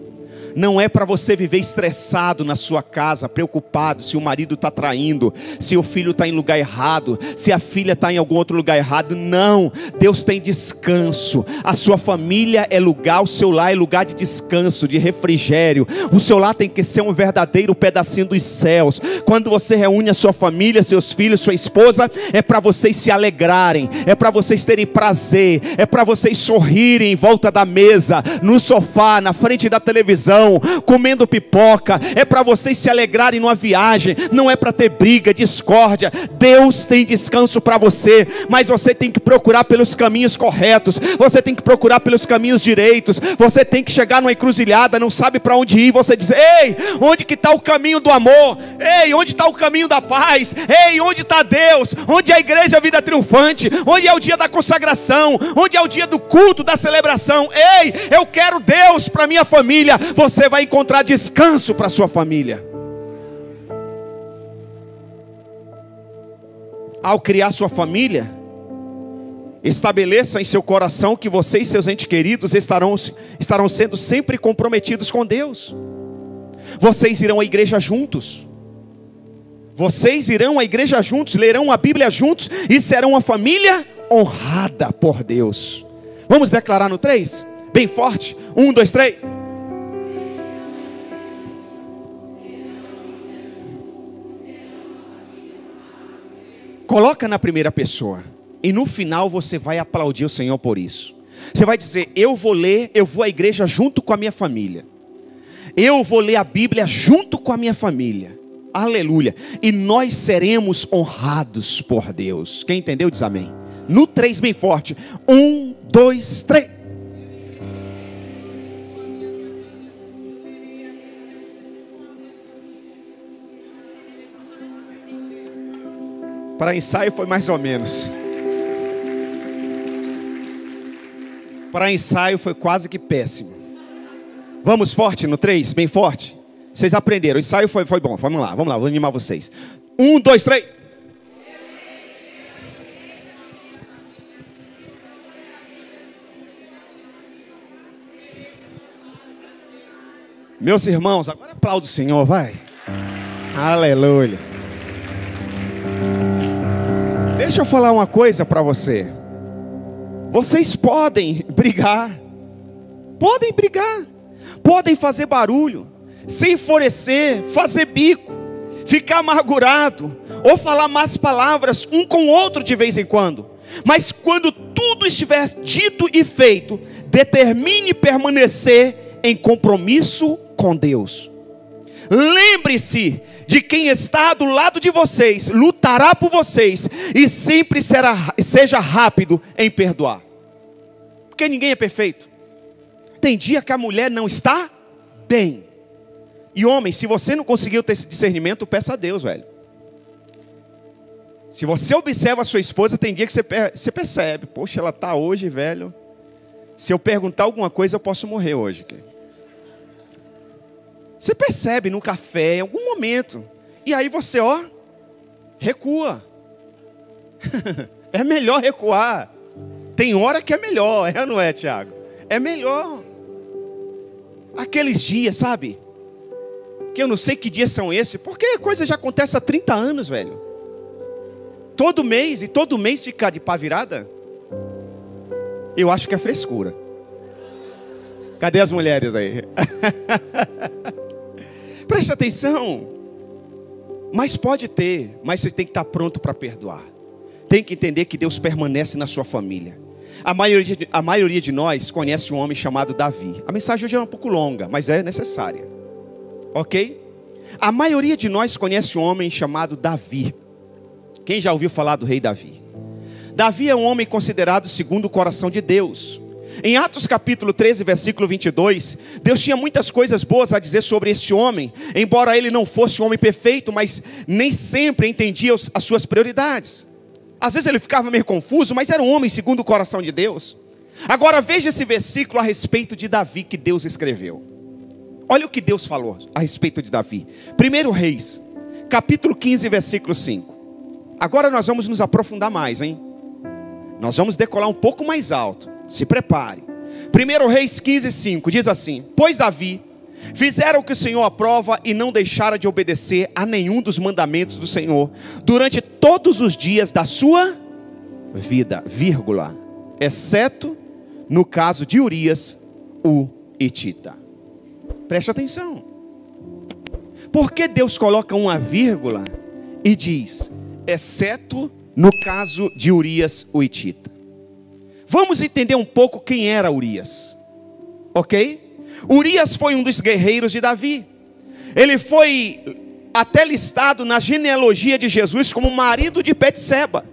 não é para você viver estressado na sua casa, preocupado se o marido está traindo, se o filho está em lugar errado, se a filha está em algum outro lugar errado. Não, Deus tem descanso. A sua família é lugar, o seu lar é lugar de descanso, de refrigério. O seu lar tem que ser um verdadeiro pedacinho dos céus. Quando você reúne a sua família, seus filhos, sua esposa, é para vocês se alegrarem, é para vocês terem prazer, é para vocês sorrirem em volta da mesa, no sofá, na frente da televisão comendo pipoca, é para vocês se alegrarem numa viagem, não é para ter briga, discórdia. Deus tem descanso para você, mas você tem que procurar pelos caminhos corretos, você tem que procurar pelos caminhos direitos, você tem que chegar numa encruzilhada, não sabe para onde ir, você diz: Ei, onde que está o caminho do amor? Ei, onde está o caminho da paz? Ei, onde está Deus? Onde é a igreja vida triunfante? Onde é o dia da consagração? Onde é o dia do culto, da celebração? Ei, eu quero Deus para minha família. Você você vai encontrar descanso para sua família. Ao criar sua família, estabeleça em seu coração que você e seus entes queridos estarão, estarão sendo sempre comprometidos com Deus. Vocês irão à igreja juntos. Vocês irão à igreja juntos, lerão a Bíblia juntos e serão uma família honrada por Deus. Vamos declarar no 3? Bem forte. Um, dois, três. Coloca na primeira pessoa. E no final você vai aplaudir o Senhor por isso. Você vai dizer: Eu vou ler, eu vou à igreja junto com a minha família. Eu vou ler a Bíblia junto com a minha família. Aleluia. E nós seremos honrados por Deus. Quem entendeu diz amém. No três bem forte. Um, dois, três. Para ensaio foi mais ou menos. Para ensaio foi quase que péssimo. Vamos forte no 3, bem forte. Vocês aprenderam, o ensaio foi, foi bom. Vamos lá, vamos lá, vou animar vocês. Um, dois, três. Meus irmãos, agora aplauda o Senhor, vai. Aleluia. Deixa eu falar uma coisa para você. Vocês podem [LAUGHS] brigar, podem brigar, podem fazer barulho, se enfurecer, fazer bico, ficar amargurado, ou falar más palavras um com o outro de vez em quando. Mas quando tudo estiver dito e feito, determine permanecer em compromisso com Deus. Lembre-se de quem está do lado de vocês, lutará por vocês e sempre será, seja rápido em perdoar. Porque ninguém é perfeito. Tem dia que a mulher não está bem. E homem, se você não conseguiu ter esse discernimento, peça a Deus, velho. Se você observa a sua esposa, tem dia que você percebe, poxa, ela está hoje, velho. Se eu perguntar alguma coisa, eu posso morrer hoje. Você percebe no café, em algum momento. E aí você, ó, recua. [LAUGHS] é melhor recuar. Tem hora que é melhor, é não é, Tiago? É melhor. Aqueles dias, sabe? Que eu não sei que dias são esses, porque a coisa já acontece há 30 anos, velho. Todo mês, e todo mês ficar de pá virada, eu acho que é frescura. Cadê as mulheres aí? [LAUGHS] Preste atenção. Mas pode ter, mas você tem que estar pronto para perdoar. Tem que entender que Deus permanece na sua família. A maioria, de, a maioria de nós conhece um homem chamado Davi. A mensagem hoje é um pouco longa, mas é necessária. Ok? A maioria de nós conhece um homem chamado Davi. Quem já ouviu falar do rei Davi? Davi é um homem considerado segundo o coração de Deus. Em Atos capítulo 13, versículo 22, Deus tinha muitas coisas boas a dizer sobre este homem, embora ele não fosse um homem perfeito, mas nem sempre entendia as suas prioridades. Às vezes ele ficava meio confuso, mas era um homem segundo o coração de Deus. Agora veja esse versículo a respeito de Davi que Deus escreveu. Olha o que Deus falou a respeito de Davi. 1 Reis, capítulo 15, versículo 5. Agora nós vamos nos aprofundar mais, hein? Nós vamos decolar um pouco mais alto. Se prepare. 1 Reis 15, 5 diz assim: Pois Davi fizeram o que o Senhor aprova e não deixaram de obedecer a nenhum dos mandamentos do Senhor durante todos os dias da sua vida, vírgula, exceto no caso de Urias, o Etita. Preste atenção. Por que Deus coloca uma vírgula e diz, exceto no caso de Urias, o Etita? Vamos entender um pouco quem era Urias, ok? Urias foi um dos guerreiros de Davi. Ele foi até listado na genealogia de Jesus como marido de Betseba.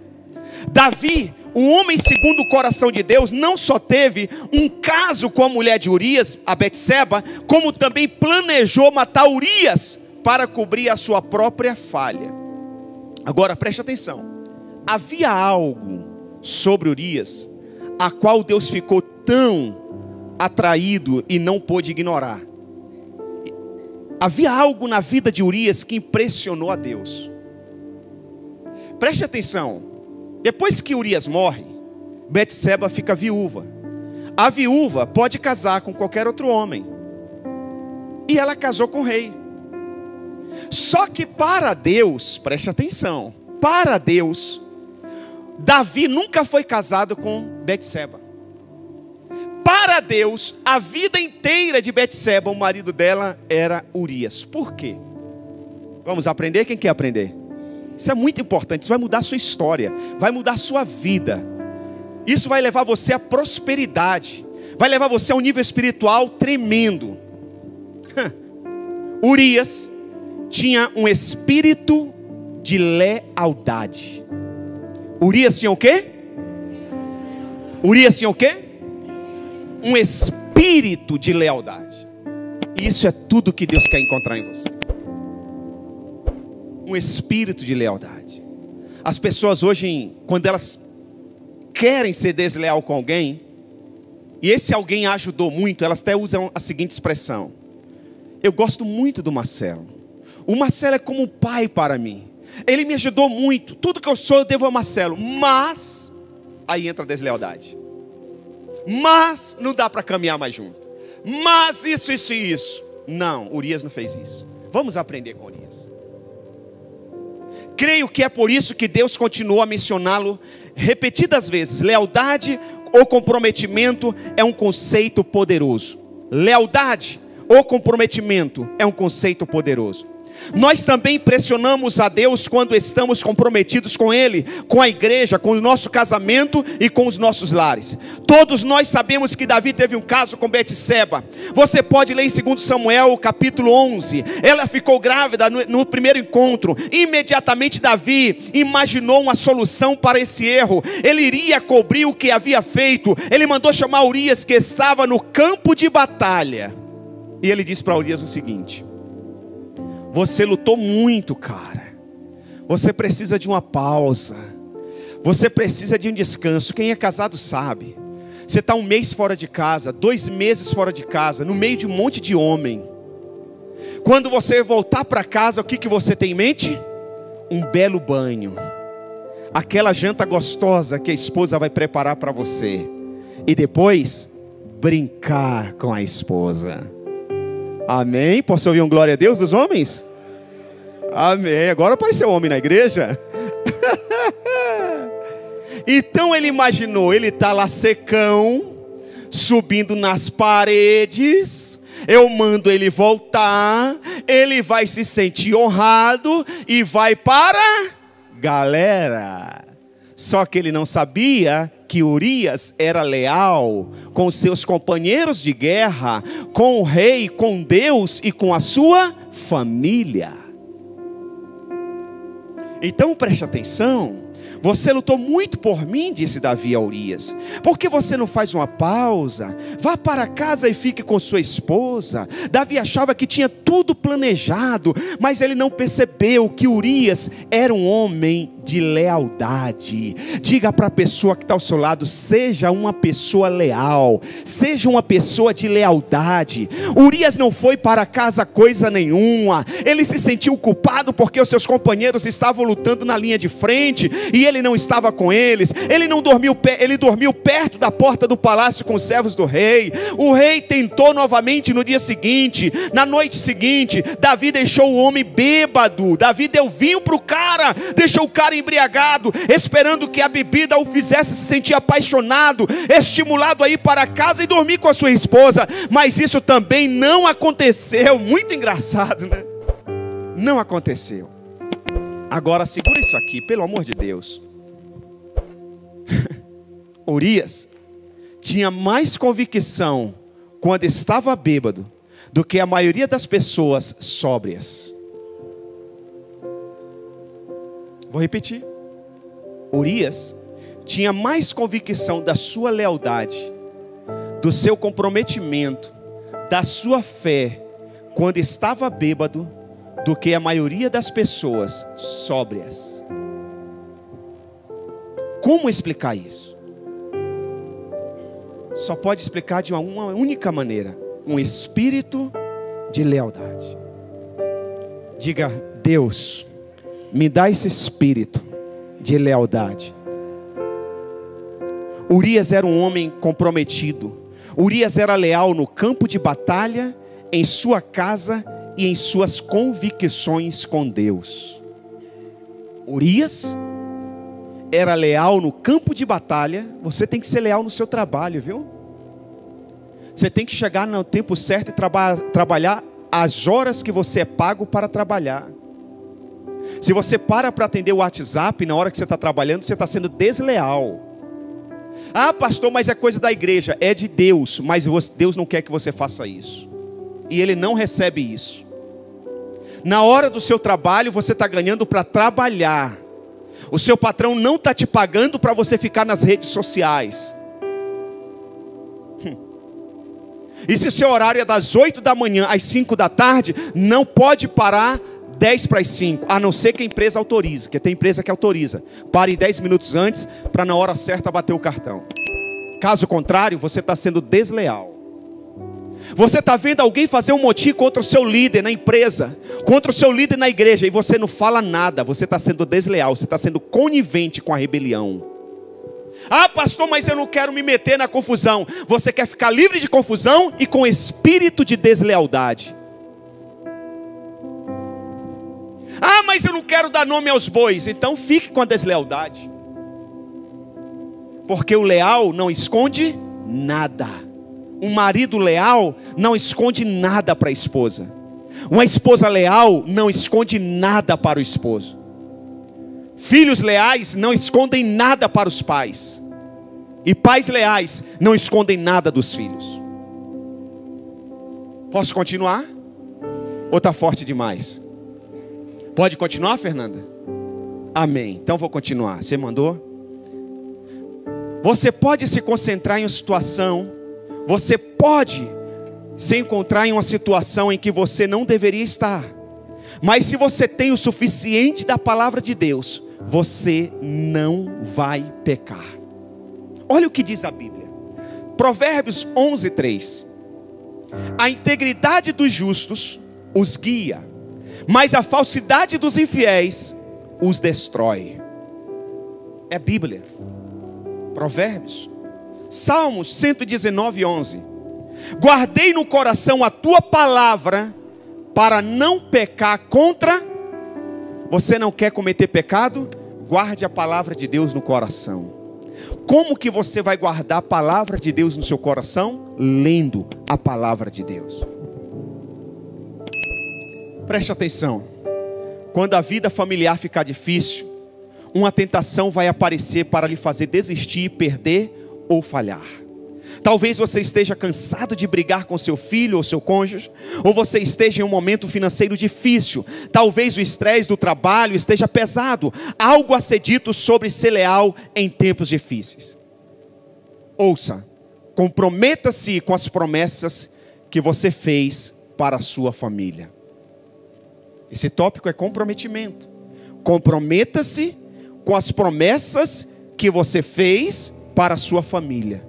Davi, um homem segundo o coração de Deus, não só teve um caso com a mulher de Urias, a Betseba, como também planejou matar Urias para cobrir a sua própria falha. Agora preste atenção. Havia algo sobre Urias a qual Deus ficou tão atraído e não pôde ignorar. Havia algo na vida de Urias que impressionou a Deus. Preste atenção. Depois que Urias morre, Betseba fica viúva. A viúva pode casar com qualquer outro homem. E ela casou com o rei. Só que para Deus, preste atenção, para Deus, Davi nunca foi casado com Betseba. Para Deus, a vida inteira de Betseba, o marido dela era Urias. Por quê? Vamos aprender? Quem quer aprender? Isso é muito importante, isso vai mudar a sua história, vai mudar a sua vida. Isso vai levar você à prosperidade, vai levar você a um nível espiritual tremendo. [LAUGHS] Urias tinha um espírito de lealdade. Urias tinha o quê? Urias tinha o quê? Um espírito de lealdade. Isso é tudo que Deus quer encontrar em você. Um espírito de lealdade. As pessoas hoje, quando elas querem ser desleal com alguém, e esse alguém ajudou muito, elas até usam a seguinte expressão: Eu gosto muito do Marcelo. O Marcelo é como um pai para mim. Ele me ajudou muito. Tudo que eu sou eu devo a Marcelo. Mas, aí entra a deslealdade. Mas não dá para caminhar mais junto. Mas isso, isso e isso. Não, Urias não fez isso. Vamos aprender com Urias. Creio que é por isso que Deus continuou a mencioná-lo repetidas vezes. Lealdade ou comprometimento é um conceito poderoso. Lealdade ou comprometimento é um conceito poderoso. Nós também pressionamos a Deus quando estamos comprometidos com Ele, com a igreja, com o nosso casamento e com os nossos lares. Todos nós sabemos que Davi teve um caso com Betseba. Você pode ler em 2 Samuel, capítulo 11. Ela ficou grávida no, no primeiro encontro. Imediatamente Davi imaginou uma solução para esse erro. Ele iria cobrir o que havia feito. Ele mandou chamar Urias que estava no campo de batalha. E ele disse para Urias o seguinte: você lutou muito, cara. Você precisa de uma pausa. Você precisa de um descanso. Quem é casado sabe. Você está um mês fora de casa, dois meses fora de casa, no meio de um monte de homem. Quando você voltar para casa, o que, que você tem em mente? Um belo banho. Aquela janta gostosa que a esposa vai preparar para você. E depois, brincar com a esposa. Amém? Posso ouvir um glória a Deus dos homens? Amém. Agora apareceu homem na igreja. [LAUGHS] então ele imaginou, ele está lá secão, subindo nas paredes. Eu mando ele voltar, ele vai se sentir honrado e vai para galera. Só que ele não sabia que Urias era leal com seus companheiros de guerra, com o rei, com Deus e com a sua família. Então preste atenção, Você lutou muito por mim, disse Davi a Urias. Por que você não faz uma pausa? Vá para casa e fique com sua esposa. Davi achava que tinha tudo planejado, mas ele não percebeu que Urias era um homem de lealdade. Diga para a pessoa que está ao seu lado: seja uma pessoa leal, seja uma pessoa de lealdade. Urias não foi para casa coisa nenhuma, ele se sentiu culpado porque os seus companheiros estavam lutando na linha de frente e ele não estava com eles. Ele não dormiu, ele dormiu perto da porta do palácio com os servos do rei. O rei tentou novamente no dia seguinte, na noite seguinte. Davi deixou o homem bêbado. Davi deu vinho para o cara, deixou o cara embriagado, esperando que a bebida o fizesse se sentir apaixonado, estimulado a ir para casa e dormir com a sua esposa. Mas isso também não aconteceu. Muito engraçado, né? Não aconteceu. Agora segura isso aqui, pelo amor de Deus. [LAUGHS] Urias tinha mais convicção quando estava bêbado do que a maioria das pessoas sóbrias. Vou repetir. Urias tinha mais convicção da sua lealdade, do seu comprometimento, da sua fé, quando estava bêbado, do que a maioria das pessoas sóbrias. Como explicar isso? Só pode explicar de uma única maneira: um espírito de lealdade. Diga, Deus, me dá esse espírito de lealdade. Urias era um homem comprometido. Urias era leal no campo de batalha, em sua casa e em suas convicções com Deus. Urias era leal no campo de batalha. Você tem que ser leal no seu trabalho, viu? Você tem que chegar no tempo certo e traba trabalhar as horas que você é pago para trabalhar. Se você para para atender o WhatsApp na hora que você está trabalhando, você está sendo desleal. Ah, pastor, mas é coisa da igreja. É de Deus, mas Deus não quer que você faça isso. E Ele não recebe isso. Na hora do seu trabalho, você está ganhando para trabalhar. O seu patrão não está te pagando para você ficar nas redes sociais. Hum. E se o seu horário é das 8 da manhã às 5 da tarde, não pode parar 10 para as 5, a não ser que a empresa autorize, que tem empresa que autoriza. Pare 10 minutos antes para na hora certa bater o cartão. Caso contrário, você está sendo desleal. Você está vendo alguém fazer um motim contra o seu líder na empresa, contra o seu líder na igreja, e você não fala nada, você está sendo desleal, você está sendo conivente com a rebelião. Ah, pastor, mas eu não quero me meter na confusão. Você quer ficar livre de confusão e com espírito de deslealdade. Ah, mas eu não quero dar nome aos bois. Então fique com a deslealdade. Porque o leal não esconde nada. Um marido leal não esconde nada para a esposa. Uma esposa leal não esconde nada para o esposo. Filhos leais não escondem nada para os pais. E pais leais não escondem nada dos filhos. Posso continuar? Ou está forte demais? Pode continuar, Fernanda? Amém. Então vou continuar. Você mandou? Você pode se concentrar em uma situação, você pode se encontrar em uma situação em que você não deveria estar. Mas se você tem o suficiente da palavra de Deus, você não vai pecar. Olha o que diz a Bíblia. Provérbios 11:3. A integridade dos justos os guia mas a falsidade dos infiéis os destrói. É Bíblia. Provérbios. Salmos 119, 11. Guardei no coração a tua palavra para não pecar contra. Você não quer cometer pecado? Guarde a palavra de Deus no coração. Como que você vai guardar a palavra de Deus no seu coração? Lendo a palavra de Deus. Preste atenção. Quando a vida familiar ficar difícil, uma tentação vai aparecer para lhe fazer desistir, perder ou falhar. Talvez você esteja cansado de brigar com seu filho ou seu cônjuge, ou você esteja em um momento financeiro difícil. Talvez o estresse do trabalho esteja pesado. Algo a ser dito sobre ser leal em tempos difíceis. Ouça, comprometa-se com as promessas que você fez para a sua família. Esse tópico é comprometimento. Comprometa-se com as promessas que você fez para a sua família.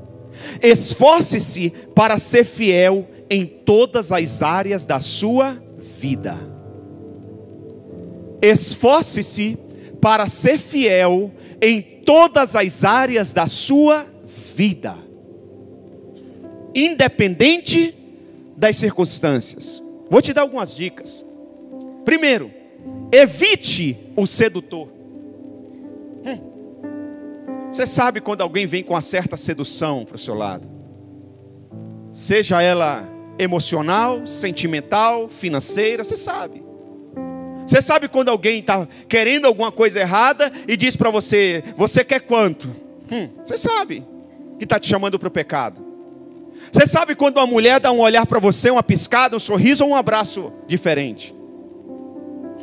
Esforce-se para ser fiel em todas as áreas da sua vida. Esforce-se para ser fiel em todas as áreas da sua vida, independente das circunstâncias. Vou te dar algumas dicas. Primeiro, evite o sedutor. Você sabe quando alguém vem com uma certa sedução para o seu lado, seja ela emocional, sentimental, financeira, você sabe. Você sabe quando alguém está querendo alguma coisa errada e diz para você: Você quer quanto? Hum, você sabe que está te chamando para o pecado. Você sabe quando uma mulher dá um olhar para você, uma piscada, um sorriso ou um abraço diferente.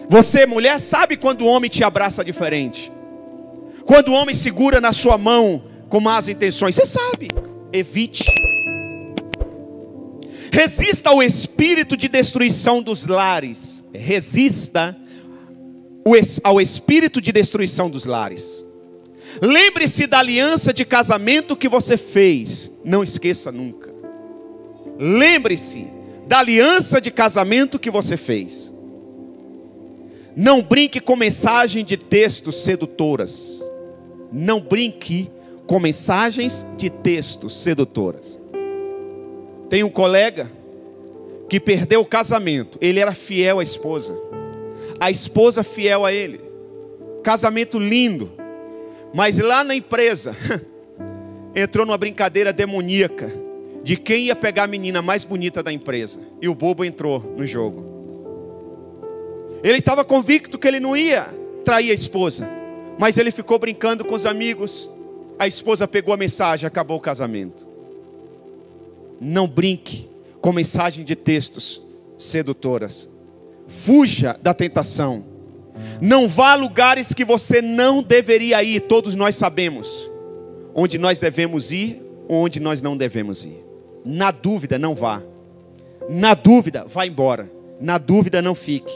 Você, mulher, sabe quando o homem te abraça diferente. Quando o homem segura na sua mão com más intenções, você sabe, evite. Resista ao espírito de destruição dos lares. Resista ao espírito de destruição dos lares. Lembre-se da aliança de casamento que você fez. Não esqueça nunca. Lembre-se da aliança de casamento que você fez. Não brinque com mensagem de textos sedutoras. Não brinque com mensagens de textos sedutoras. Tem um colega que perdeu o casamento. Ele era fiel à esposa. A esposa fiel a ele. Casamento lindo. Mas lá na empresa [LAUGHS] entrou numa brincadeira demoníaca de quem ia pegar a menina mais bonita da empresa. E o bobo entrou no jogo. Ele estava convicto que ele não ia trair a esposa. Mas ele ficou brincando com os amigos. A esposa pegou a mensagem, acabou o casamento. Não brinque com mensagem de textos sedutoras. Fuja da tentação. Não vá a lugares que você não deveria ir, todos nós sabemos. Onde nós devemos ir, onde nós não devemos ir. Na dúvida, não vá. Na dúvida, vá embora. Na dúvida, não fique.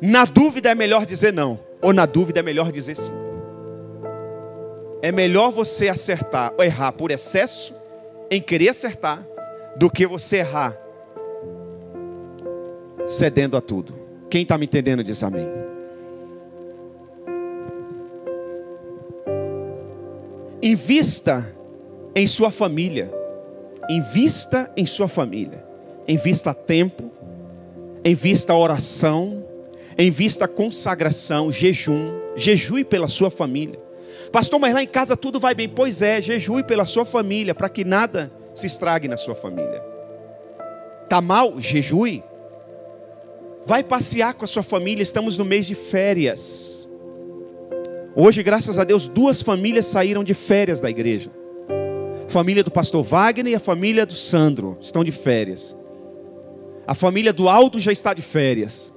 Na dúvida é melhor dizer não, ou na dúvida é melhor dizer sim. É melhor você acertar ou errar por excesso em querer acertar do que você errar cedendo a tudo. Quem está me entendendo diz amém. Invista em sua família. Invista em sua família. Invista tempo. Invista oração. Invista consagração, jejum. Jejue pela sua família. Pastor, mas lá em casa tudo vai bem. Pois é, jejue pela sua família, para que nada se estrague na sua família. Tá mal? Jejue. Vai passear com a sua família, estamos no mês de férias. Hoje, graças a Deus, duas famílias saíram de férias da igreja. A família do pastor Wagner e a família do Sandro estão de férias. A família do Aldo já está de férias.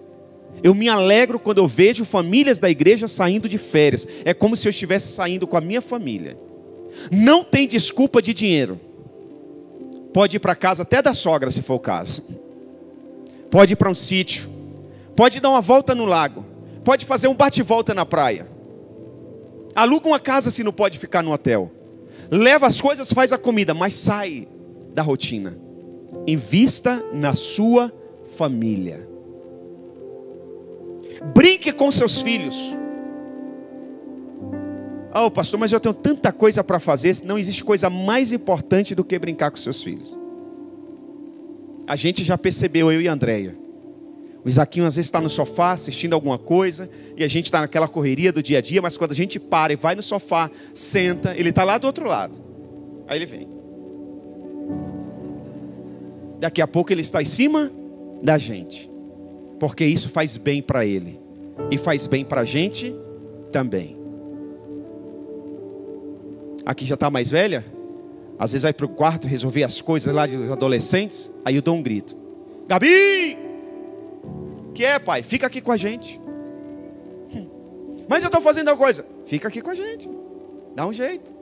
Eu me alegro quando eu vejo famílias da igreja saindo de férias. É como se eu estivesse saindo com a minha família. Não tem desculpa de dinheiro. Pode ir para casa até da sogra, se for o caso. Pode ir para um sítio. Pode dar uma volta no lago. Pode fazer um bate-volta na praia. Aluga uma casa se não pode ficar no hotel. Leva as coisas, faz a comida, mas sai da rotina. Invista na sua família. Brinque com seus filhos. Oh, pastor, mas eu tenho tanta coisa para fazer. Não existe coisa mais importante do que brincar com seus filhos. A gente já percebeu, eu e a Andréia. O Isaquinho às vezes está no sofá assistindo alguma coisa e a gente está naquela correria do dia a dia, mas quando a gente para e vai no sofá, senta, ele está lá do outro lado. Aí ele vem. Daqui a pouco ele está em cima da gente porque isso faz bem para ele e faz bem para a gente também. Aqui já está mais velha? Às vezes vai para o quarto resolver as coisas lá dos adolescentes. Aí eu dou um grito: Gabi! Que é, pai? Fica aqui com a gente. Hum. Mas eu estou fazendo alguma coisa. Fica aqui com a gente. Dá um jeito.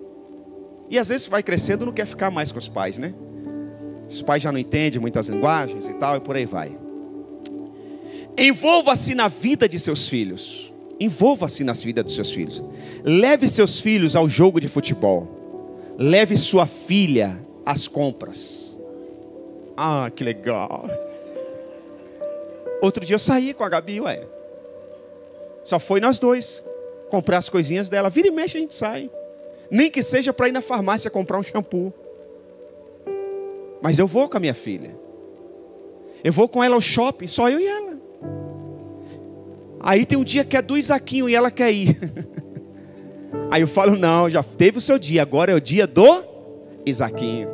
E às vezes vai crescendo não quer ficar mais com os pais, né? Os pais já não entendem muitas linguagens e tal, e por aí vai. Envolva-se na vida de seus filhos. Envolva-se na vida dos seus filhos. Leve seus filhos ao jogo de futebol. Leve sua filha às compras. Ah, que legal. Outro dia eu saí com a Gabi, ué. Só foi nós dois. Comprar as coisinhas dela. Vira e mexe a gente sai. Nem que seja para ir na farmácia comprar um shampoo. Mas eu vou com a minha filha. Eu vou com ela ao shopping, só eu e ela. Aí tem um dia que é do Isaquinho e ela quer ir. [LAUGHS] Aí eu falo: não, já teve o seu dia, agora é o dia do Isaquinho.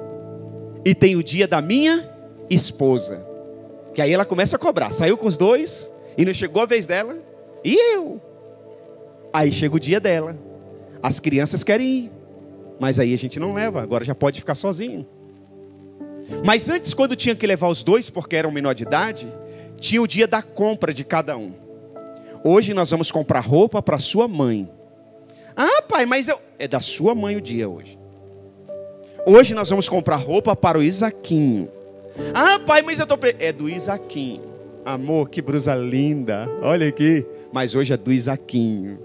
E tem o dia da minha esposa. Que aí ela começa a cobrar. Saiu com os dois e não chegou a vez dela. E eu? Aí chega o dia dela. As crianças querem ir, mas aí a gente não leva, agora já pode ficar sozinho. Mas antes, quando tinha que levar os dois, porque eram menor de idade, tinha o dia da compra de cada um. Hoje nós vamos comprar roupa para sua mãe. Ah, pai, mas eu. É da sua mãe o dia hoje. Hoje nós vamos comprar roupa para o Isaquinho. Ah, pai, mas eu tô. É do Isaquinho. Amor, que brusa linda. Olha aqui. Mas hoje é do Isaquinho.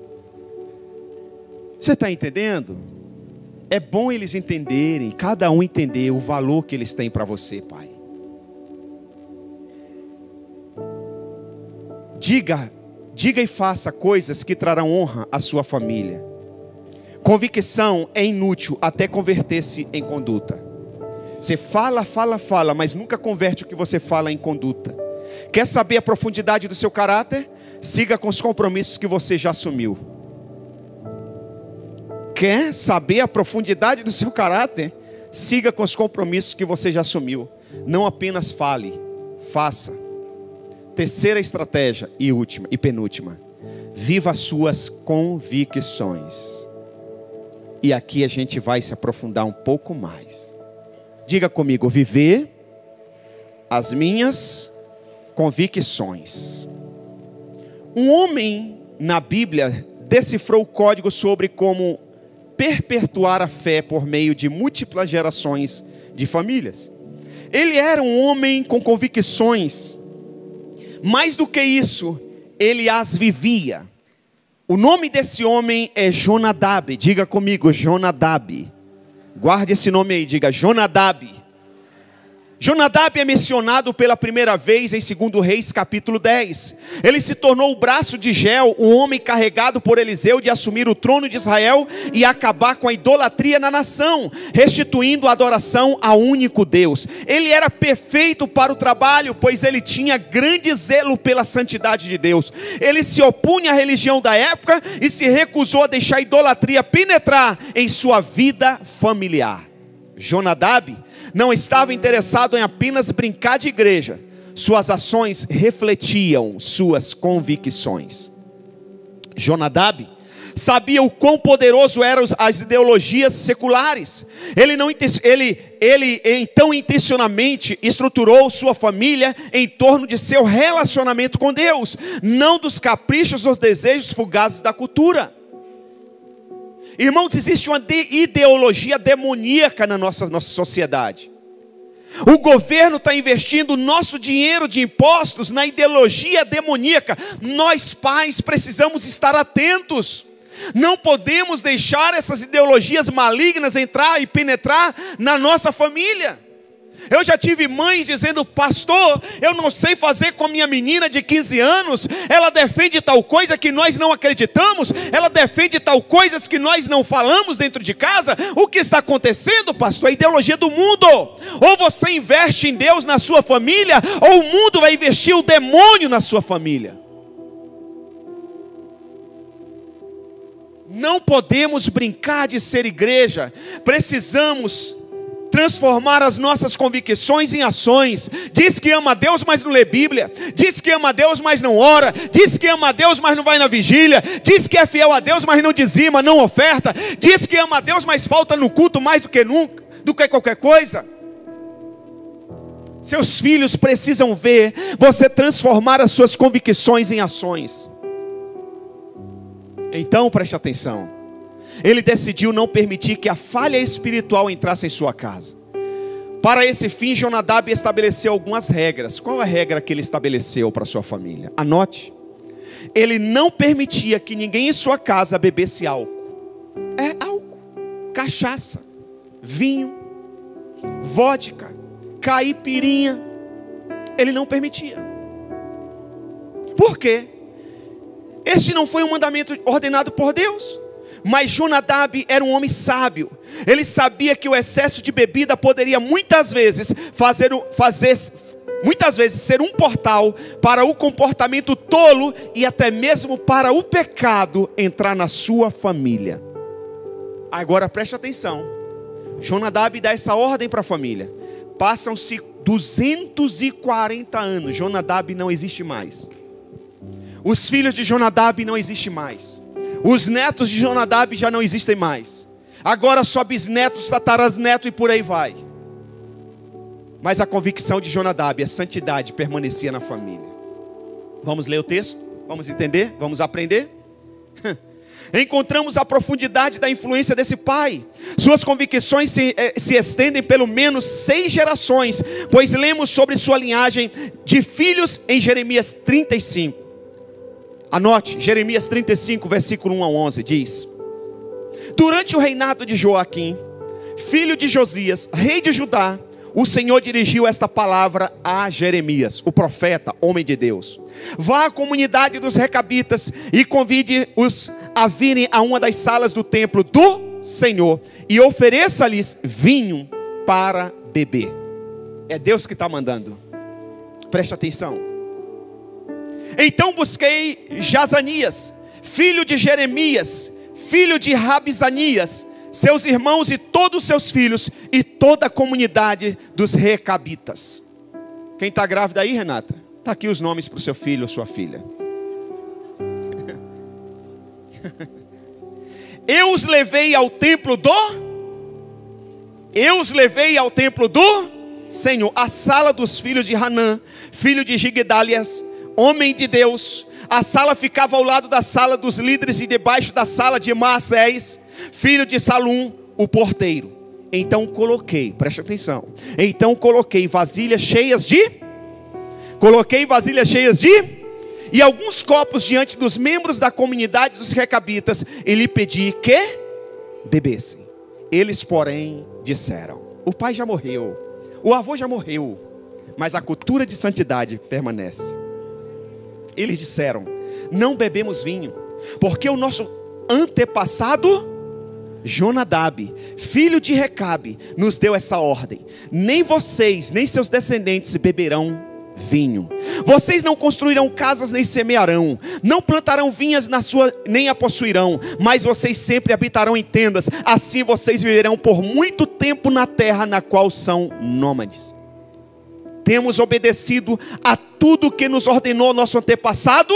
Você está entendendo? É bom eles entenderem, cada um entender o valor que eles têm para você, pai. Diga, diga e faça coisas que trarão honra à sua família. Convicção é inútil até converter-se em conduta. Você fala, fala, fala, mas nunca converte o que você fala em conduta. Quer saber a profundidade do seu caráter? Siga com os compromissos que você já assumiu quer saber a profundidade do seu caráter, siga com os compromissos que você já assumiu. Não apenas fale, faça. Terceira estratégia e última e penúltima. Viva as suas convicções. E aqui a gente vai se aprofundar um pouco mais. Diga comigo, viver as minhas convicções. Um homem na Bíblia decifrou o código sobre como perpetuar a fé por meio de múltiplas gerações de famílias. Ele era um homem com convicções, mais do que isso, ele as vivia. O nome desse homem é Jonadab, diga comigo, Jonadab. Guarde esse nome aí, diga Jonadab. Jonadab é mencionado pela primeira vez em 2 Reis capítulo 10. Ele se tornou o braço de Gel, o homem carregado por Eliseu de assumir o trono de Israel e acabar com a idolatria na nação, restituindo a adoração ao único Deus. Ele era perfeito para o trabalho, pois ele tinha grande zelo pela santidade de Deus. Ele se opunha à religião da época e se recusou a deixar a idolatria penetrar em sua vida familiar. Jonadab não estava interessado em apenas brincar de igreja, suas ações refletiam suas convicções. Jonadab sabia o quão poderoso eram as ideologias seculares. Ele, não, ele, ele então intencionalmente estruturou sua família em torno de seu relacionamento com Deus, não dos caprichos ou desejos fugazes da cultura. Irmãos, existe uma ideologia demoníaca na nossa, nossa sociedade. O governo está investindo nosso dinheiro de impostos na ideologia demoníaca. Nós, pais, precisamos estar atentos. Não podemos deixar essas ideologias malignas entrar e penetrar na nossa família. Eu já tive mães dizendo, pastor, eu não sei fazer com a minha menina de 15 anos, ela defende tal coisa que nós não acreditamos, ela defende tal coisas que nós não falamos dentro de casa. O que está acontecendo, pastor? A ideologia do mundo. Ou você investe em Deus na sua família, ou o mundo vai investir o demônio na sua família. Não podemos brincar de ser igreja, precisamos transformar as nossas convicções em ações. Diz que ama a Deus, mas não lê Bíblia. Diz que ama a Deus, mas não ora. Diz que ama a Deus, mas não vai na vigília. Diz que é fiel a Deus, mas não dizima, não oferta. Diz que ama a Deus, mas falta no culto mais do que nunca. do que qualquer coisa. Seus filhos precisam ver você transformar as suas convicções em ações. Então preste atenção. Ele decidiu não permitir que a falha espiritual entrasse em sua casa. Para esse fim, Jonadab estabeleceu algumas regras. Qual a regra que ele estabeleceu para sua família? Anote. Ele não permitia que ninguém em sua casa bebesse álcool. É álcool, cachaça, vinho, vodka, caipirinha. Ele não permitia. Por quê? Este não foi um mandamento ordenado por Deus. Mas Jonadab era um homem sábio. Ele sabia que o excesso de bebida poderia muitas vezes fazer, fazer muitas vezes ser um portal para o comportamento tolo e até mesmo para o pecado entrar na sua família. Agora preste atenção. Jonadab dá essa ordem para a família. Passam-se 240 anos. Jonadab não existe mais. Os filhos de Jonadab não existem mais. Os netos de Jonadab já não existem mais. Agora só bisnetos, tatarasnetos e por aí vai. Mas a convicção de Jonadab, a santidade permanecia na família. Vamos ler o texto? Vamos entender? Vamos aprender? [LAUGHS] encontramos a profundidade da influência desse pai. Suas convicções se, eh, se, estendem pelo menos seis gerações, pois lemos sobre sua linhagem de filhos em Jeremias 35. Anote, Jeremias 35, versículo 1 a 11, diz: Durante o reinado de Joaquim, filho de Josias, rei de Judá, o Senhor dirigiu esta palavra a Jeremias, o profeta, homem de Deus. Vá à comunidade dos recabitas e convide-os a virem a uma das salas do templo do Senhor e ofereça-lhes vinho para beber. É Deus que está mandando. Preste atenção. Então busquei Jazanias, filho de Jeremias, filho de Rabizanias, seus irmãos e todos os seus filhos e toda a comunidade dos recabitas. Quem está grávida aí, Renata? Está aqui os nomes para o seu filho ou sua filha. [LAUGHS] Eu os levei ao templo do. Eu os levei ao templo do Senhor, a sala dos filhos de Hanã, filho de Gigdalias, homem de Deus. A sala ficava ao lado da sala dos líderes e debaixo da sala de Maasés, filho de Salum, o porteiro. Então coloquei, preste atenção. Então coloquei vasilhas cheias de Coloquei vasilhas cheias de e alguns copos diante dos membros da comunidade dos recabitas e lhe pedi que bebessem. Eles, porém, disseram: O pai já morreu, o avô já morreu, mas a cultura de santidade permanece. Eles disseram: Não bebemos vinho, porque o nosso antepassado Jonadab, filho de Recabe, nos deu essa ordem: nem vocês, nem seus descendentes beberão vinho. Vocês não construirão casas nem semearão, não plantarão vinhas na sua nem a possuirão, mas vocês sempre habitarão em tendas. Assim vocês viverão por muito tempo na terra na qual são nômades. Temos obedecido a tudo que nos ordenou nosso antepassado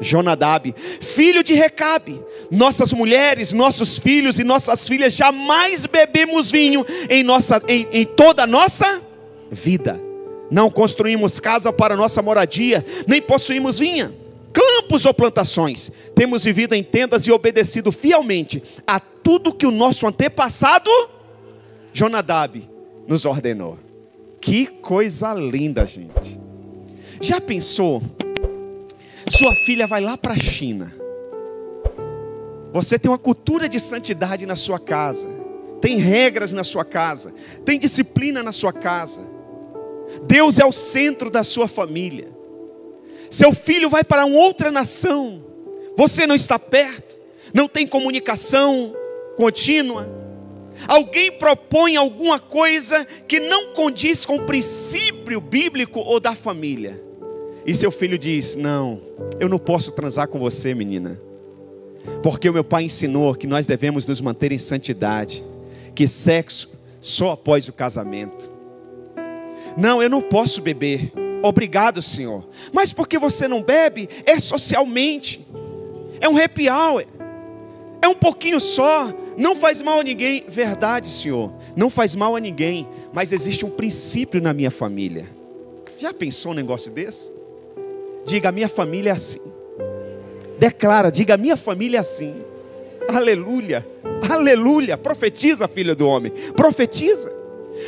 Jonadab, filho de Recabe. Nossas mulheres, nossos filhos e nossas filhas jamais bebemos vinho em, nossa, em, em toda a nossa vida não construímos casa para nossa moradia, nem possuímos vinha, campos ou plantações. Temos vivido em tendas e obedecido fielmente a tudo que o nosso antepassado Jonadab nos ordenou. Que coisa linda, gente. Já pensou? Sua filha vai lá para a China. Você tem uma cultura de santidade na sua casa, tem regras na sua casa, tem disciplina na sua casa Deus é o centro da sua família. Seu filho vai para outra nação, você não está perto, não tem comunicação contínua. Alguém propõe alguma coisa que não condiz com o princípio bíblico ou da família. E seu filho diz: Não, eu não posso transar com você, menina. Porque o meu pai ensinou que nós devemos nos manter em santidade, que sexo só após o casamento. Não, eu não posso beber. Obrigado, Senhor. Mas porque você não bebe? É socialmente. É um happy hour. É um pouquinho só. Não faz mal a ninguém. Verdade, Senhor. não faz mal a ninguém, mas existe um princípio na minha família. Já pensou um negócio desse? Diga, minha família é assim. Declara, diga, minha família é assim. Aleluia, aleluia. Profetiza, filha do homem, profetiza.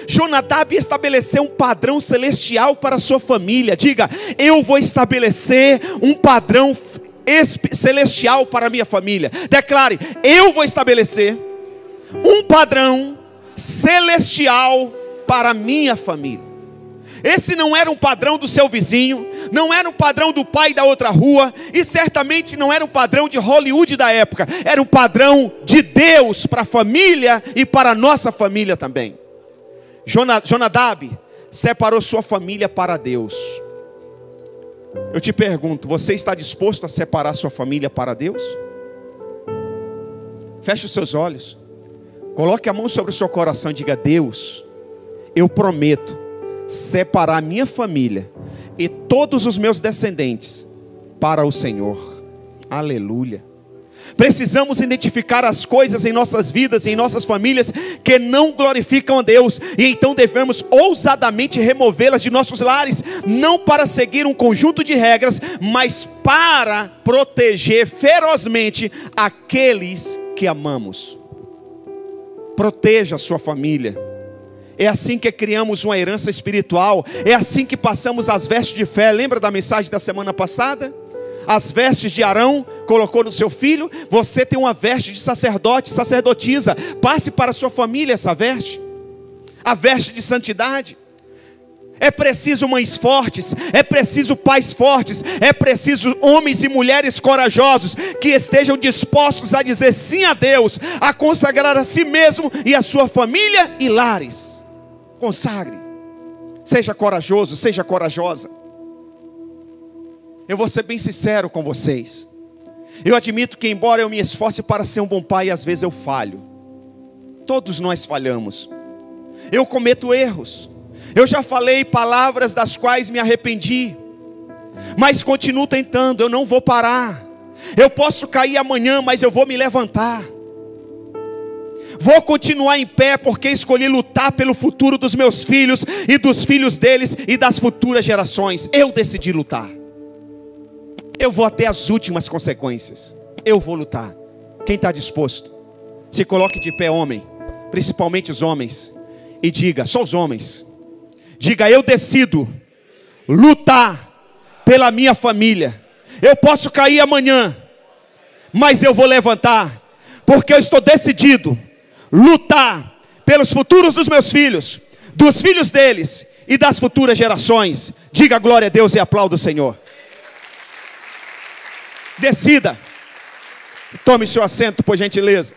Jonadab estabeleceu um padrão celestial para sua família. Diga, eu vou estabelecer um padrão celestial para a minha família. Declare, eu vou estabelecer um padrão celestial para a minha família. Esse não era um padrão do seu vizinho, não era um padrão do pai da outra rua, e certamente não era um padrão de Hollywood da época, era um padrão de Deus para a família e para a nossa família também. Jonadab separou sua família para Deus. Eu te pergunto, você está disposto a separar sua família para Deus? Feche os seus olhos. Coloque a mão sobre o seu coração e diga: Deus, eu prometo separar minha família e todos os meus descendentes para o Senhor. Aleluia. Precisamos identificar as coisas em nossas vidas, em nossas famílias, que não glorificam a Deus, e então devemos ousadamente removê-las de nossos lares, não para seguir um conjunto de regras, mas para proteger ferozmente aqueles que amamos. Proteja a sua família. É assim que criamos uma herança espiritual, é assim que passamos as vestes de fé. Lembra da mensagem da semana passada? As vestes de Arão, colocou no seu filho, você tem uma veste de sacerdote, sacerdotisa, passe para a sua família essa veste, a veste de santidade. É preciso mães fortes, é preciso pais fortes, é preciso homens e mulheres corajosos que estejam dispostos a dizer sim a Deus, a consagrar a si mesmo e a sua família e lares. Consagre, seja corajoso, seja corajosa. Eu vou ser bem sincero com vocês. Eu admito que, embora eu me esforce para ser um bom pai, às vezes eu falho. Todos nós falhamos. Eu cometo erros. Eu já falei palavras das quais me arrependi. Mas continuo tentando, eu não vou parar. Eu posso cair amanhã, mas eu vou me levantar. Vou continuar em pé porque escolhi lutar pelo futuro dos meus filhos e dos filhos deles e das futuras gerações. Eu decidi lutar. Eu vou até as últimas consequências. Eu vou lutar. Quem está disposto? Se coloque de pé, homem, principalmente os homens, e diga: só os homens. Diga: eu decido lutar pela minha família. Eu posso cair amanhã, mas eu vou levantar, porque eu estou decidido lutar pelos futuros dos meus filhos, dos filhos deles e das futuras gerações. Diga glória a Deus e aplauda o Senhor. Decida. Tome seu assento, por gentileza.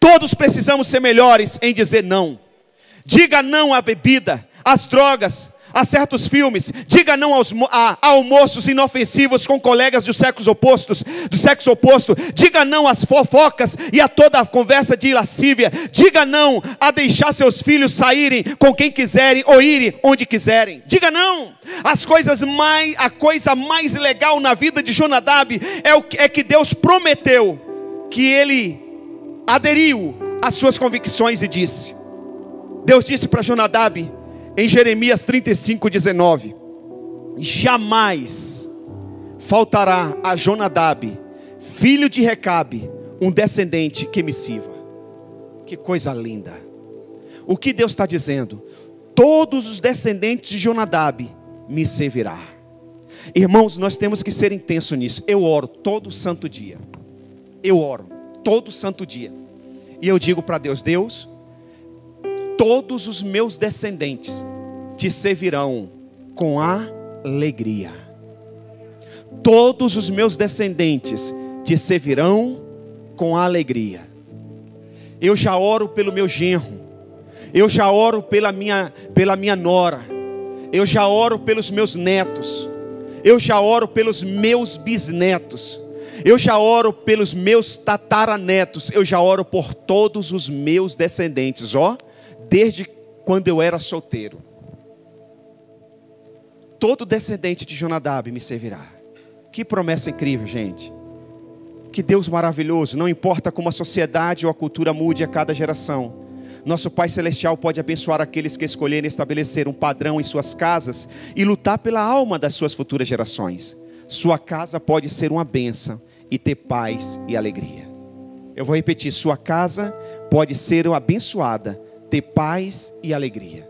Todos precisamos ser melhores em dizer não. Diga não à bebida, às drogas, a certos filmes, diga não aos, a, a, almoços inofensivos com colegas do sexo opostos, do sexo oposto, diga não às fofocas e a toda a conversa de lascívia, diga não a deixar seus filhos saírem com quem quiserem ou irem onde quiserem. Diga não. As coisas mais, a coisa mais legal na vida de Jonadab é o é que Deus prometeu que ele aderiu às suas convicções e disse. Deus disse para Jonadab: em Jeremias 35, 19: Jamais faltará a Jonadab, filho de Recabe, um descendente que me sirva. Que coisa linda! O que Deus está dizendo? Todos os descendentes de Jonadab me servirá. Irmãos, nós temos que ser intenso nisso. Eu oro todo santo dia. Eu oro todo santo dia. E eu digo para Deus: Deus, todos os meus descendentes te servirão com alegria. Todos os meus descendentes te servirão com alegria. Eu já oro pelo meu genro. Eu já oro pela minha, pela minha nora. Eu já oro pelos meus netos. Eu já oro pelos meus bisnetos. Eu já oro pelos meus tataranetos. Eu já oro por todos os meus descendentes. Ó, desde quando eu era solteiro. Todo descendente de Jonadab me servirá. Que promessa incrível, gente. Que Deus maravilhoso, não importa como a sociedade ou a cultura mude a cada geração. Nosso Pai Celestial pode abençoar aqueles que escolherem estabelecer um padrão em suas casas e lutar pela alma das suas futuras gerações. Sua casa pode ser uma bênção e ter paz e alegria. Eu vou repetir: sua casa pode ser abençoada, ter paz e alegria.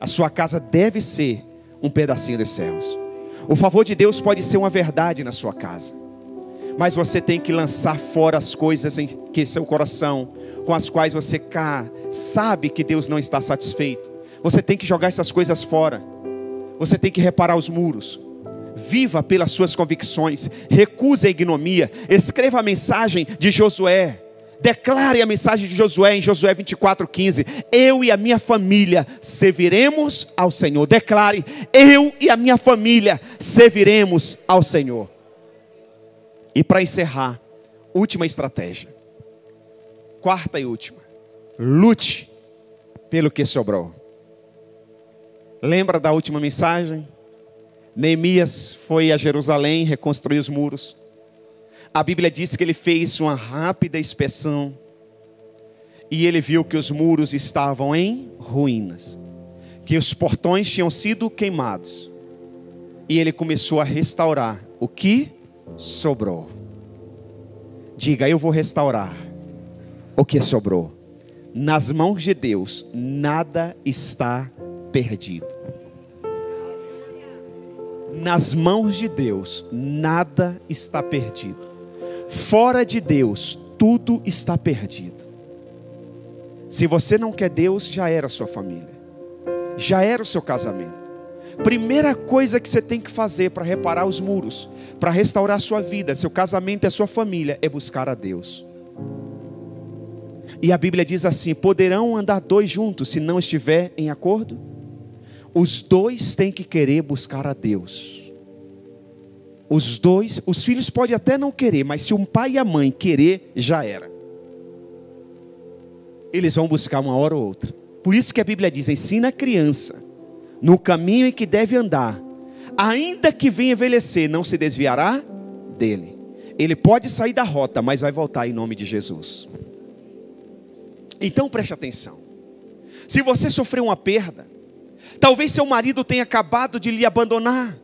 A sua casa deve ser um pedacinho dos céus. O favor de Deus pode ser uma verdade na sua casa. Mas você tem que lançar fora as coisas em que seu coração, com as quais você cá, sabe que Deus não está satisfeito. Você tem que jogar essas coisas fora. Você tem que reparar os muros. Viva pelas suas convicções. Recuse a ignomia. Escreva a mensagem de Josué. Declare a mensagem de Josué em Josué 24:15. Eu e a minha família serviremos ao Senhor. Declare: Eu e a minha família serviremos ao Senhor. E para encerrar, última estratégia. Quarta e última. Lute pelo que sobrou. Lembra da última mensagem? Neemias foi a Jerusalém reconstruir os muros. A Bíblia diz que ele fez uma rápida inspeção e ele viu que os muros estavam em ruínas, que os portões tinham sido queimados. E ele começou a restaurar o que sobrou. Diga, eu vou restaurar o que sobrou. Nas mãos de Deus, nada está perdido. Nas mãos de Deus, nada está perdido. Fora de Deus, tudo está perdido. Se você não quer Deus, já era a sua família, já era o seu casamento. Primeira coisa que você tem que fazer para reparar os muros, para restaurar a sua vida, seu casamento e a sua família, é buscar a Deus. E a Bíblia diz assim: poderão andar dois juntos se não estiver em acordo? Os dois têm que querer buscar a Deus. Os dois, os filhos podem até não querer, mas se um pai e a mãe querer, já era. Eles vão buscar uma hora ou outra. Por isso que a Bíblia diz: ensina a criança no caminho em que deve andar, ainda que venha envelhecer, não se desviará dele. Ele pode sair da rota, mas vai voltar em nome de Jesus. Então preste atenção. Se você sofreu uma perda, talvez seu marido tenha acabado de lhe abandonar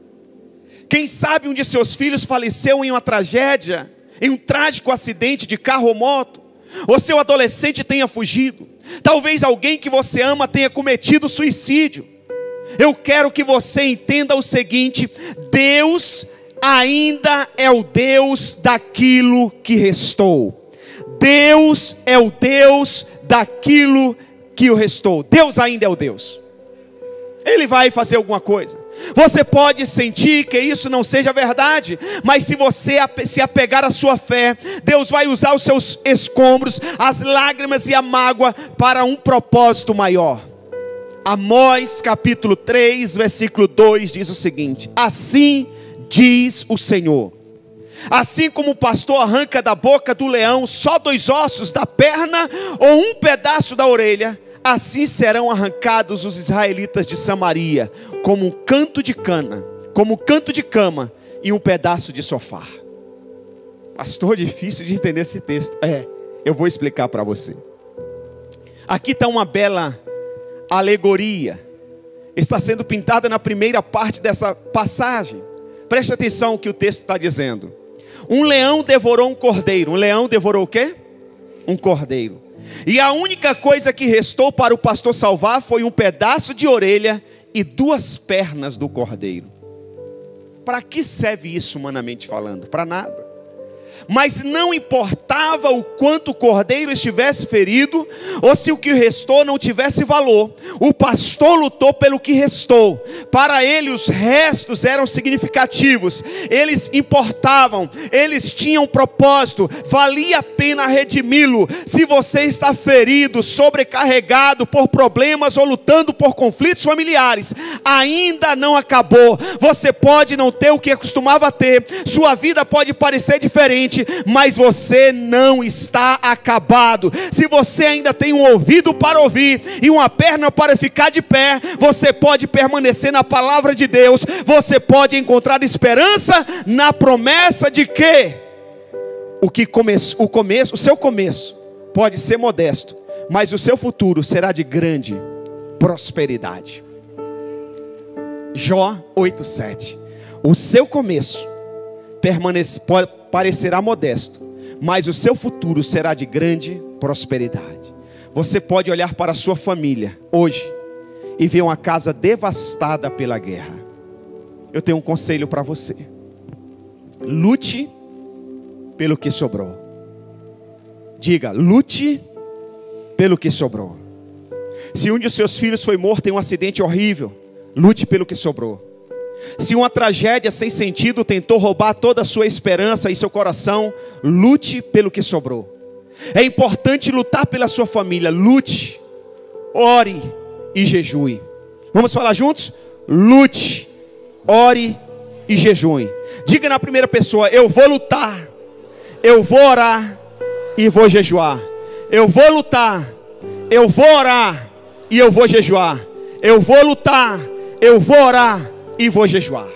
quem sabe um de seus filhos faleceu em uma tragédia, em um trágico acidente de carro ou moto, ou seu adolescente tenha fugido. Talvez alguém que você ama tenha cometido suicídio. Eu quero que você entenda o seguinte: Deus ainda é o Deus daquilo que restou. Deus é o Deus daquilo que o restou. Deus ainda é o Deus. Ele vai fazer alguma coisa. Você pode sentir que isso não seja verdade, mas se você se apegar à sua fé, Deus vai usar os seus escombros, as lágrimas e a mágoa para um propósito maior. Amós capítulo 3, versículo 2 diz o seguinte: Assim diz o Senhor. Assim como o pastor arranca da boca do leão só dois ossos da perna ou um pedaço da orelha, Assim serão arrancados os israelitas de Samaria, como um canto de cana, como um canto de cama e um pedaço de sofá. Pastor, difícil de entender esse texto. É, eu vou explicar para você. Aqui está uma bela alegoria. Está sendo pintada na primeira parte dessa passagem. Preste atenção no que o texto está dizendo. Um leão devorou um cordeiro. Um leão devorou o quê? Um cordeiro. E a única coisa que restou para o pastor salvar foi um pedaço de orelha e duas pernas do cordeiro. Para que serve isso, humanamente falando? Para nada mas não importava o quanto o cordeiro estivesse ferido, ou se o que restou não tivesse valor, o pastor lutou pelo que restou. Para ele, os restos eram significativos, eles importavam, eles tinham propósito, valia a pena redimi-lo. Se você está ferido, sobrecarregado por problemas ou lutando por conflitos familiares, ainda não acabou. Você pode não ter o que costumava ter, sua vida pode parecer diferente mas você não está acabado. Se você ainda tem um ouvido para ouvir e uma perna para ficar de pé, você pode permanecer na palavra de Deus, você pode encontrar esperança na promessa de que o que começo, o começo, o seu começo pode ser modesto, mas o seu futuro será de grande prosperidade. Jó 8:7. O seu começo permanece, parecerá modesto, mas o seu futuro será de grande prosperidade. Você pode olhar para a sua família hoje e ver uma casa devastada pela guerra. Eu tenho um conselho para você. Lute pelo que sobrou. Diga, lute pelo que sobrou. Se um de seus filhos foi morto em um acidente horrível, lute pelo que sobrou. Se uma tragédia sem sentido tentou roubar toda a sua esperança e seu coração, lute pelo que sobrou. É importante lutar pela sua família, lute, ore e jejue. Vamos falar juntos? Lute, ore e jejue. Diga na primeira pessoa: Eu vou lutar, eu vou orar e vou jejuar. Eu vou lutar, eu vou orar e eu vou jejuar. Eu vou lutar, eu vou orar e vou jejuar.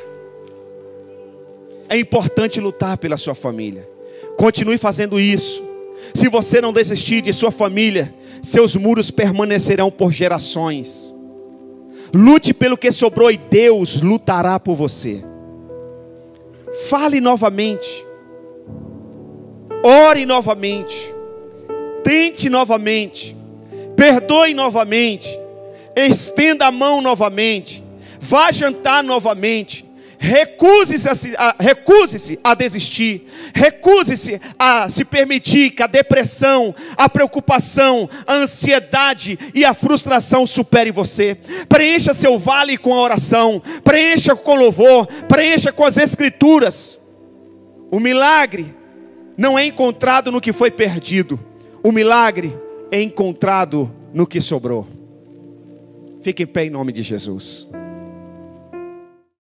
É importante lutar pela sua família. Continue fazendo isso. Se você não desistir de sua família, seus muros permanecerão por gerações. Lute pelo que sobrou e Deus lutará por você. Fale novamente. Ore novamente. Tente novamente. Perdoe novamente. Estenda a mão novamente. Vá jantar novamente. Recuse-se a, recuse a desistir. Recuse-se a se permitir que a depressão, a preocupação, a ansiedade e a frustração supere você. Preencha seu vale com a oração. Preencha com louvor. Preencha com as escrituras. O milagre não é encontrado no que foi perdido. O milagre é encontrado no que sobrou. Fique em pé em nome de Jesus.